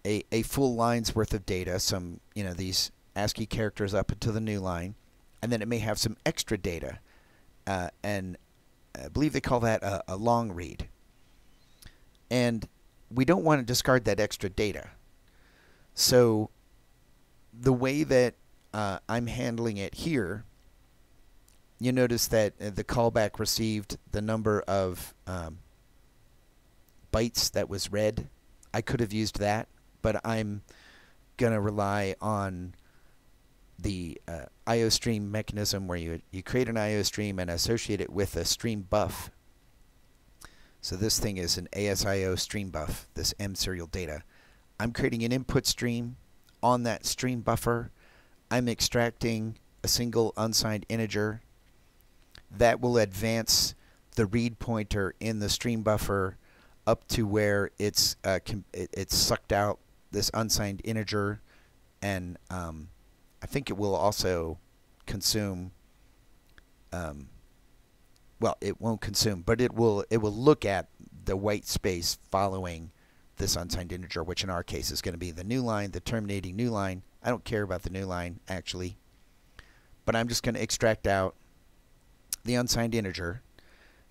a, a full line's worth of data, some, you know, these ASCII characters up into the new line, and then it may have some extra data. Uh, and I believe they call that a, a long read. And we don't want to discard that extra data. So the way that uh, I'm handling it here, you notice that uh, the callback received the number of um, bytes that was read. I could have used that, but I'm going to rely on the uh, IO stream mechanism where you, you create an IO stream and associate it with a streambuf. So this thing is an ASIO streambuf, this M serial data. I'm creating an input stream on that stream buffer. I'm extracting a single unsigned integer that will advance the read pointer in the stream buffer up to where it's uh, it's sucked out this unsigned integer and um, I think it will also consume um, well it won't consume but it will it will look at the white space following this unsigned integer which in our case is going to be the new line the terminating new line. I don't care about the new line actually. But I'm just going to extract out the unsigned integer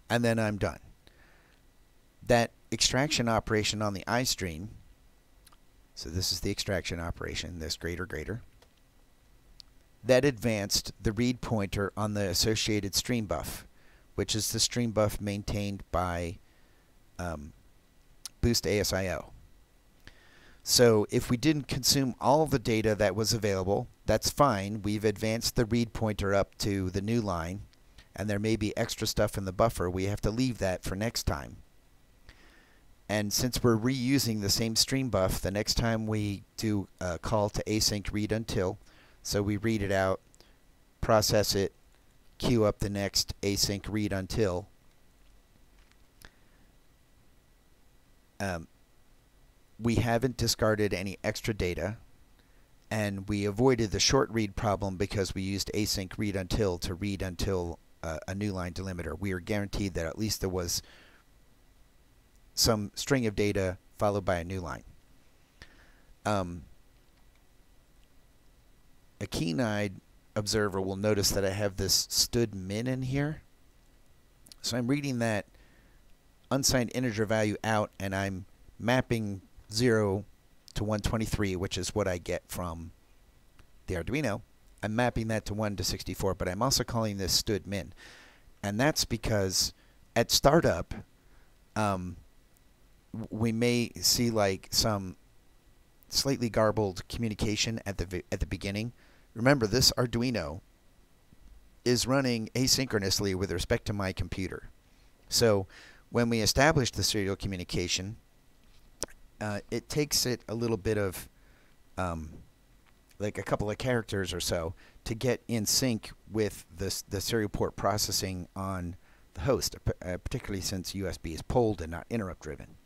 and then I'm done. That extraction operation on the istream so this is the extraction operation this greater greater that advanced the read pointer on the associated streambuf, which is the streambuf maintained by um, Boost ASIO. So if we didn't consume all the data that was available, that's fine. We've advanced the read pointer up to the new line, and there may be extra stuff in the buffer. We have to leave that for next time. And since we're reusing the same streambuf, the next time we do a call to async read until, so we read it out, process it, queue up the next async read until. Um, we haven't discarded any extra data and we avoided the short read problem because we used async read until to read until uh, a new line delimiter. We are guaranteed that at least there was some string of data followed by a new line. Um, a keen-eyed observer will notice that I have this std min in here. So I'm reading that unsigned integer value out and I'm mapping 0 to 123, which is what I get from the Arduino. I'm mapping that to 1 to 64, but I'm also calling this std min. and that's because at startup, um, we may see like some slightly garbled communication at the at the beginning. Remember, this Arduino is running asynchronously with respect to my computer. So when we establish the serial communication, uh, it takes it a little bit of um, like a couple of characters or so to get in sync with the the serial port processing on the host, uh, particularly since USB is polled and not interrupt driven.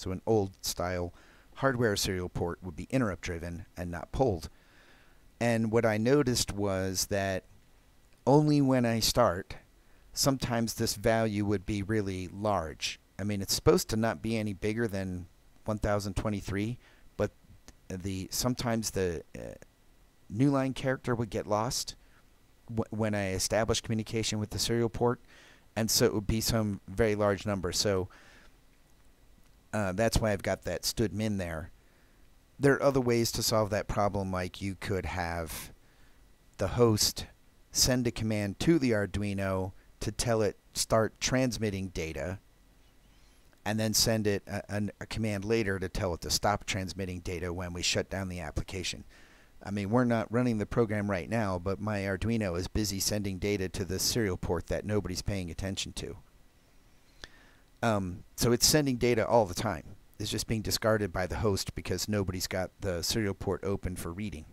So an old style hardware serial port would be interrupt driven and not polled. And what I noticed was that only when I start, sometimes this value would be really large. I mean, it's supposed to not be any bigger than 1023, but the sometimes the uh, new line character would get lost when I establish communication with the serial port, and so it would be some very large number. So uh, that's why I've got that stood min there. There are other ways to solve that problem, like you could have the host send a command to the Arduino to tell it start transmitting data, and then send it a, a, a command later to tell it to stop transmitting data when we shut down the application. I mean, we're not running the program right now, but my Arduino is busy sending data to the serial port that nobody's paying attention to. Um, so it's sending data all the time. It's just being discarded by the host because nobody's got the serial port open for reading.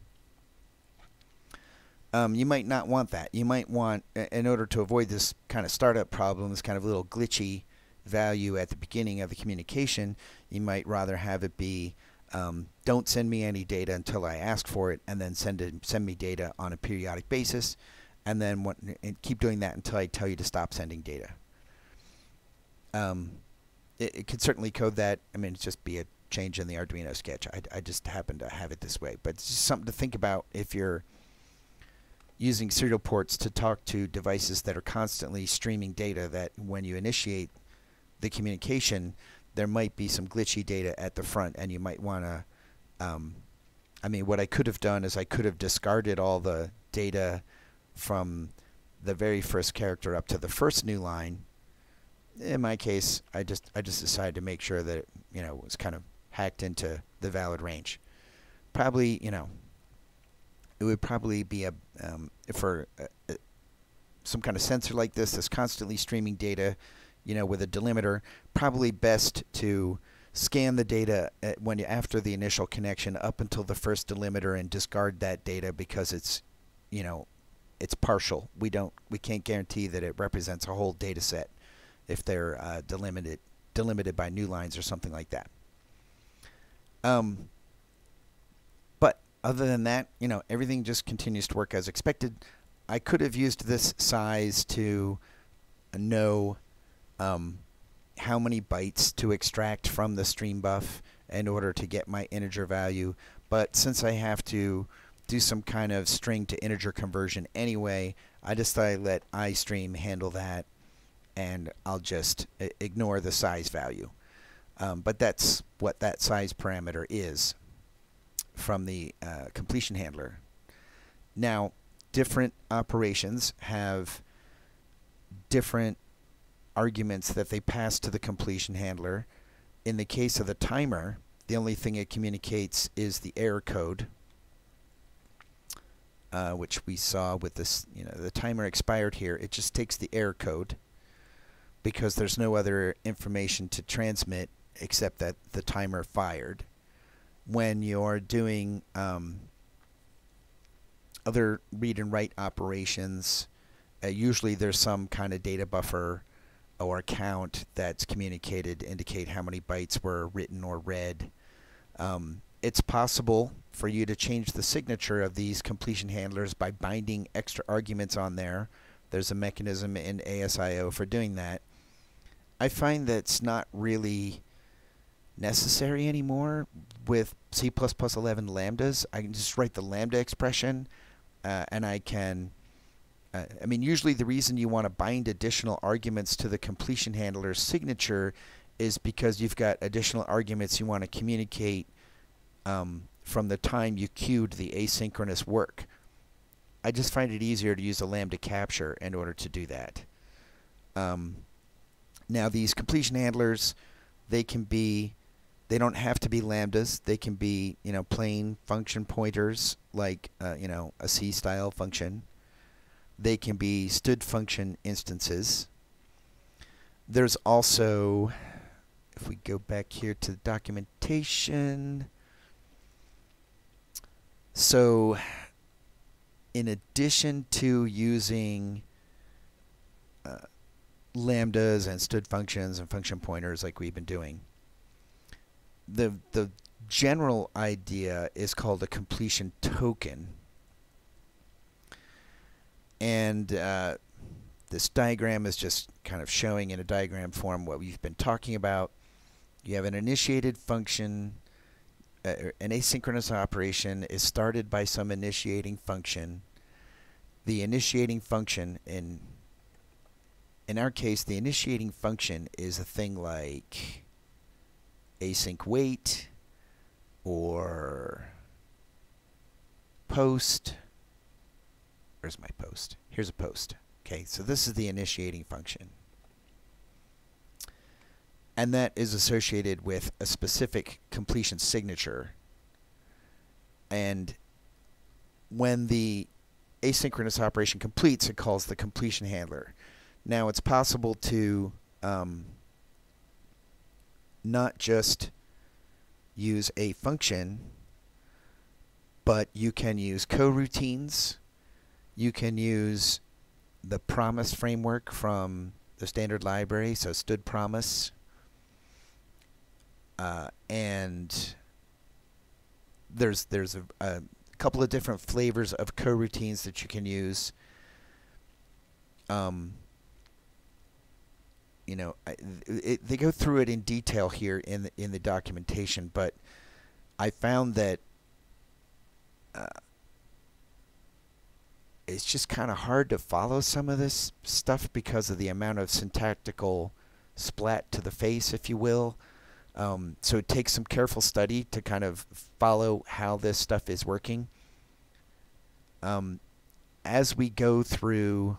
Um, you might not want that. You might want, in order to avoid this kind of startup problem, this kind of little glitchy value at the beginning of the communication, you might rather have it be um, don't send me any data until I ask for it, and then send it, send me data on a periodic basis, and then what, and keep doing that until I tell you to stop sending data. Um, it, it, could certainly code that. I mean, it's just be a change in the Arduino sketch. I, I just happen to have it this way, but it's just something to think about if you're using serial ports to talk to devices that are constantly streaming data. That when you initiate the communication, there might be some glitchy data at the front, and you might want to. Um, I mean, what I could have done is I could have discarded all the data from the very first character up to the first new line in my case, I just I just decided to make sure that it, you know was kind of hacked into the valid range. Probably, you know, it would probably be a um, for uh, uh, some kind of sensor like this that's constantly streaming data, you know, with a delimiter. Probably best to scan the data when you, after the initial connection up until the first delimiter and discard that data because it's, you know, it's partial. We don't we can't guarantee that it represents a whole data set if they're uh, delimited delimited by new lines or something like that. Um, but other than that, you know, everything just continues to work as expected. I could have used this size to know um, how many bytes to extract from the streambuf in order to get my integer value. But since I have to do some kind of string to integer conversion anyway, I just thought I'd let istream handle that and I'll just ignore the size value. Um, but that's what that size parameter is from the uh, completion handler. Now, different operations have different arguments that they pass to the completion handler. In the case of the timer, the only thing it communicates is the error code, uh, which we saw with this, you know, the timer expired here. It just takes the error code because there's no other information to transmit except that the timer fired. When you're doing um, other read and write operations, uh, usually there's some kind of data buffer or count that's communicated to indicate how many bytes were written or read. Um, it's possible for you to change the signature of these completion handlers by binding extra arguments on there. There's a mechanism in ASIO for doing that. I find that's not really necessary anymore with C++ 11 lambdas. I can just write the lambda expression uh, and I can uh, I mean usually the reason you want to bind additional arguments to the completion handler's signature is because you've got additional arguments you want to communicate um, from the time you queued the asynchronous work. I just find it easier to use a lambda capture in order to do that. Um, now these completion handlers, they can be, they don't have to be lambdas. They can be, you know, plain function pointers like, uh, you know, a C style function. They can be stood function instances. There's also, if we go back here to the documentation, so in addition to using uh, lambdas and stood functions and function pointers like we've been doing, the the general idea is called a completion token. And uh, this diagram is just kind of showing in a diagram form what we've been talking about. You have an initiated function, uh, an asynchronous operation is started by some initiating function. The initiating function, in in our case, the initiating function is a thing like async wait or post. Where's my post? Here's a post. Okay, so this is the initiating function. And that is associated with a specific completion signature. And when the asynchronous operation completes, it calls the completion handler. Now, it's possible to um, not just use a function, but you can use coroutines. You can use the promise framework from the standard library, so stood promise. Uh, and there's there's a, a, couple of different flavors of coroutines that you can use. Um, you know, it, they go through it in detail here in the, in the documentation, but I found that uh, it's just kind of hard to follow some of this stuff because of the amount of syntactical splat to the face, if you will. Um, so it takes some careful study to kind of follow how this stuff is working. Um, as we go through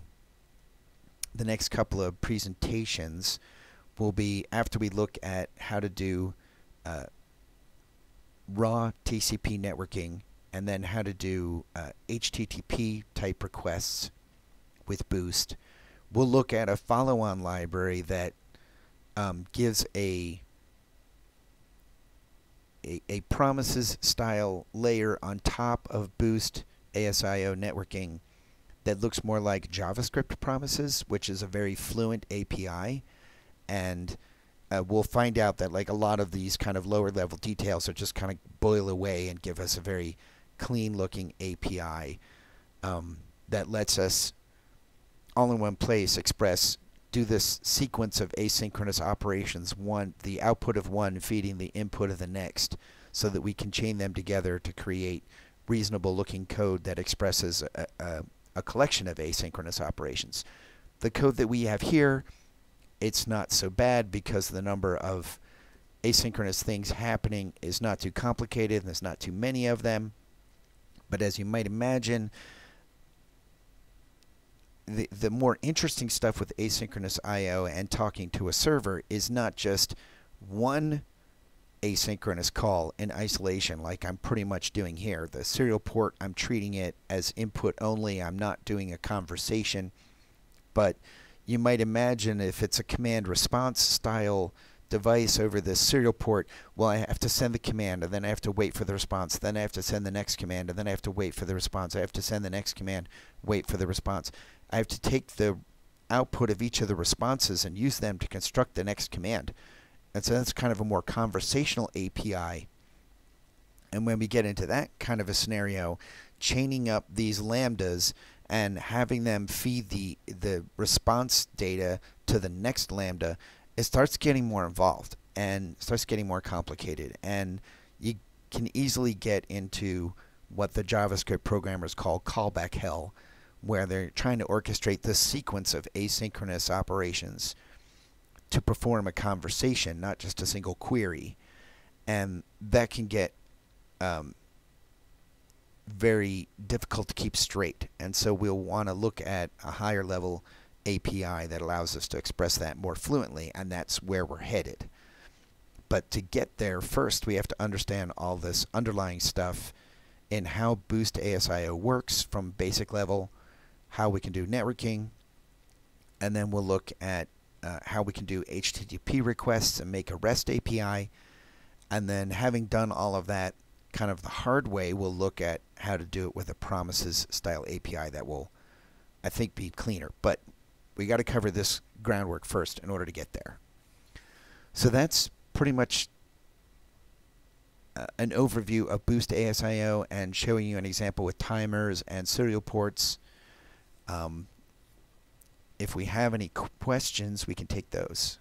the next couple of presentations will be after we look at how to do uh, raw TCP networking and then how to do uh, HTTP type requests with Boost. We'll look at a follow-on library that um, gives a, a, a promises style layer on top of Boost ASIO networking that looks more like JavaScript promises, which is a very fluent API. And uh, we'll find out that like a lot of these kind of lower level details are just kind of boil away and give us a very clean looking API um, that lets us all in one place express do this sequence of asynchronous operations one the output of one feeding the input of the next so that we can chain them together to create reasonable looking code that expresses a, a, a collection of asynchronous operations. The code that we have here, it's not so bad because the number of asynchronous things happening is not too complicated and there's not too many of them. But as you might imagine, the, the more interesting stuff with asynchronous I.O. and talking to a server is not just one asynchronous call in isolation like I'm pretty much doing here. The serial port, I'm treating it as input only. I'm not doing a conversation. But you might imagine if it's a command response style device over this serial port, well, I have to send the command, and then I have to wait for the response. Then I have to send the next command, and then I have to wait for the response. I have to send the next command, wait for the response. I have to take the output of each of the responses and use them to construct the next command. And so that's kind of a more conversational API. And when we get into that kind of a scenario, chaining up these lambdas and having them feed the the response data to the next lambda, it starts getting more involved and starts getting more complicated. And you can easily get into what the JavaScript programmers call callback hell, where they're trying to orchestrate this sequence of asynchronous operations to perform a conversation, not just a single query. And that can get um, very difficult to keep straight. And so we'll want to look at a higher level API that allows us to express that more fluently, and that's where we're headed. But to get there, first we have to understand all this underlying stuff in how Boost ASIO works from basic level, how we can do networking, and then we'll look at uh, how we can do HTTP requests and make a REST API. And then having done all of that kind of the hard way, we'll look at how to do it with a promises style API that will, I think, be cleaner. But we got to cover this groundwork first in order to get there. So that's pretty much uh, an overview of Boost ASIO and showing you an example with timers and serial ports. Um, if we have any questions, we can take those.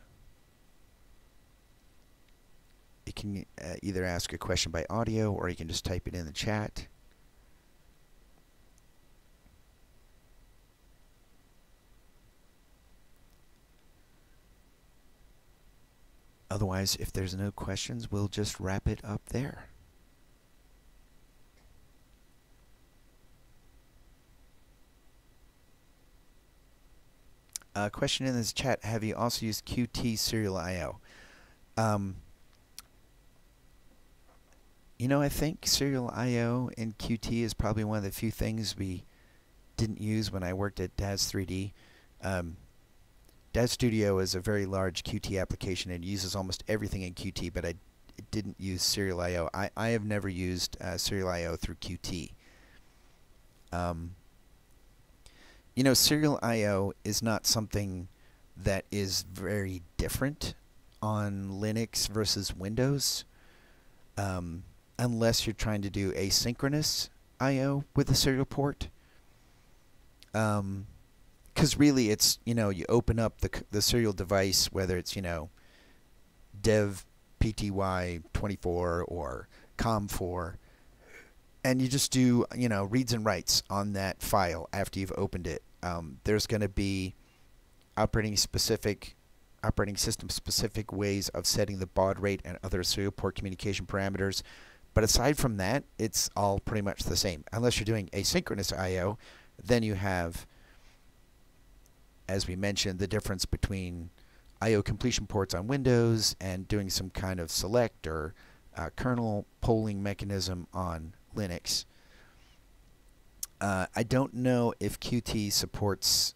You can uh, either ask a question by audio or you can just type it in the chat. Otherwise, if there's no questions, we'll just wrap it up there. Uh, question in this chat: Have you also used Qt Serial I/O? Um, you know, I think Serial I/O in Qt is probably one of the few things we didn't use when I worked at DAZ 3D. Um, DAZ Studio is a very large Qt application. It uses almost everything in Qt, but I didn't use Serial I/O. I, I have never used uh, Serial I/O through Qt. Um, you know, Serial I/O is not something that is very different on Linux versus Windows, um, unless you're trying to do asynchronous I/O with a serial port. Um, because really it's you know you open up the the serial device whether it's you know dev pty 24 or com4 and you just do you know reads and writes on that file after you've opened it um, there's going to be operating specific operating system specific ways of setting the baud rate and other serial port communication parameters but aside from that it's all pretty much the same unless you're doing asynchronous IO then you have as we mentioned the difference between IO completion ports on Windows and doing some kind of select or uh, kernel polling mechanism on Linux. Uh, I don't know if Qt supports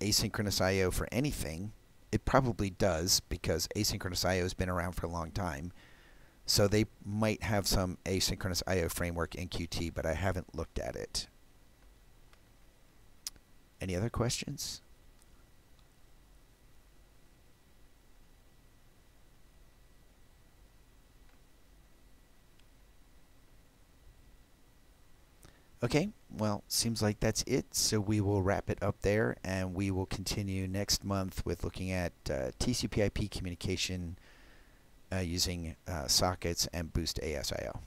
asynchronous I/O for anything. It probably does because asynchronous I/O has been around for a long time. So they might have some asynchronous I/O framework in Qt, but I haven't looked at it. Any other questions? Okay, well, seems like that's it. So we will wrap it up there, and we will continue next month with looking at uh, TCP/IP communication uh, using uh, sockets and Boost ASIO.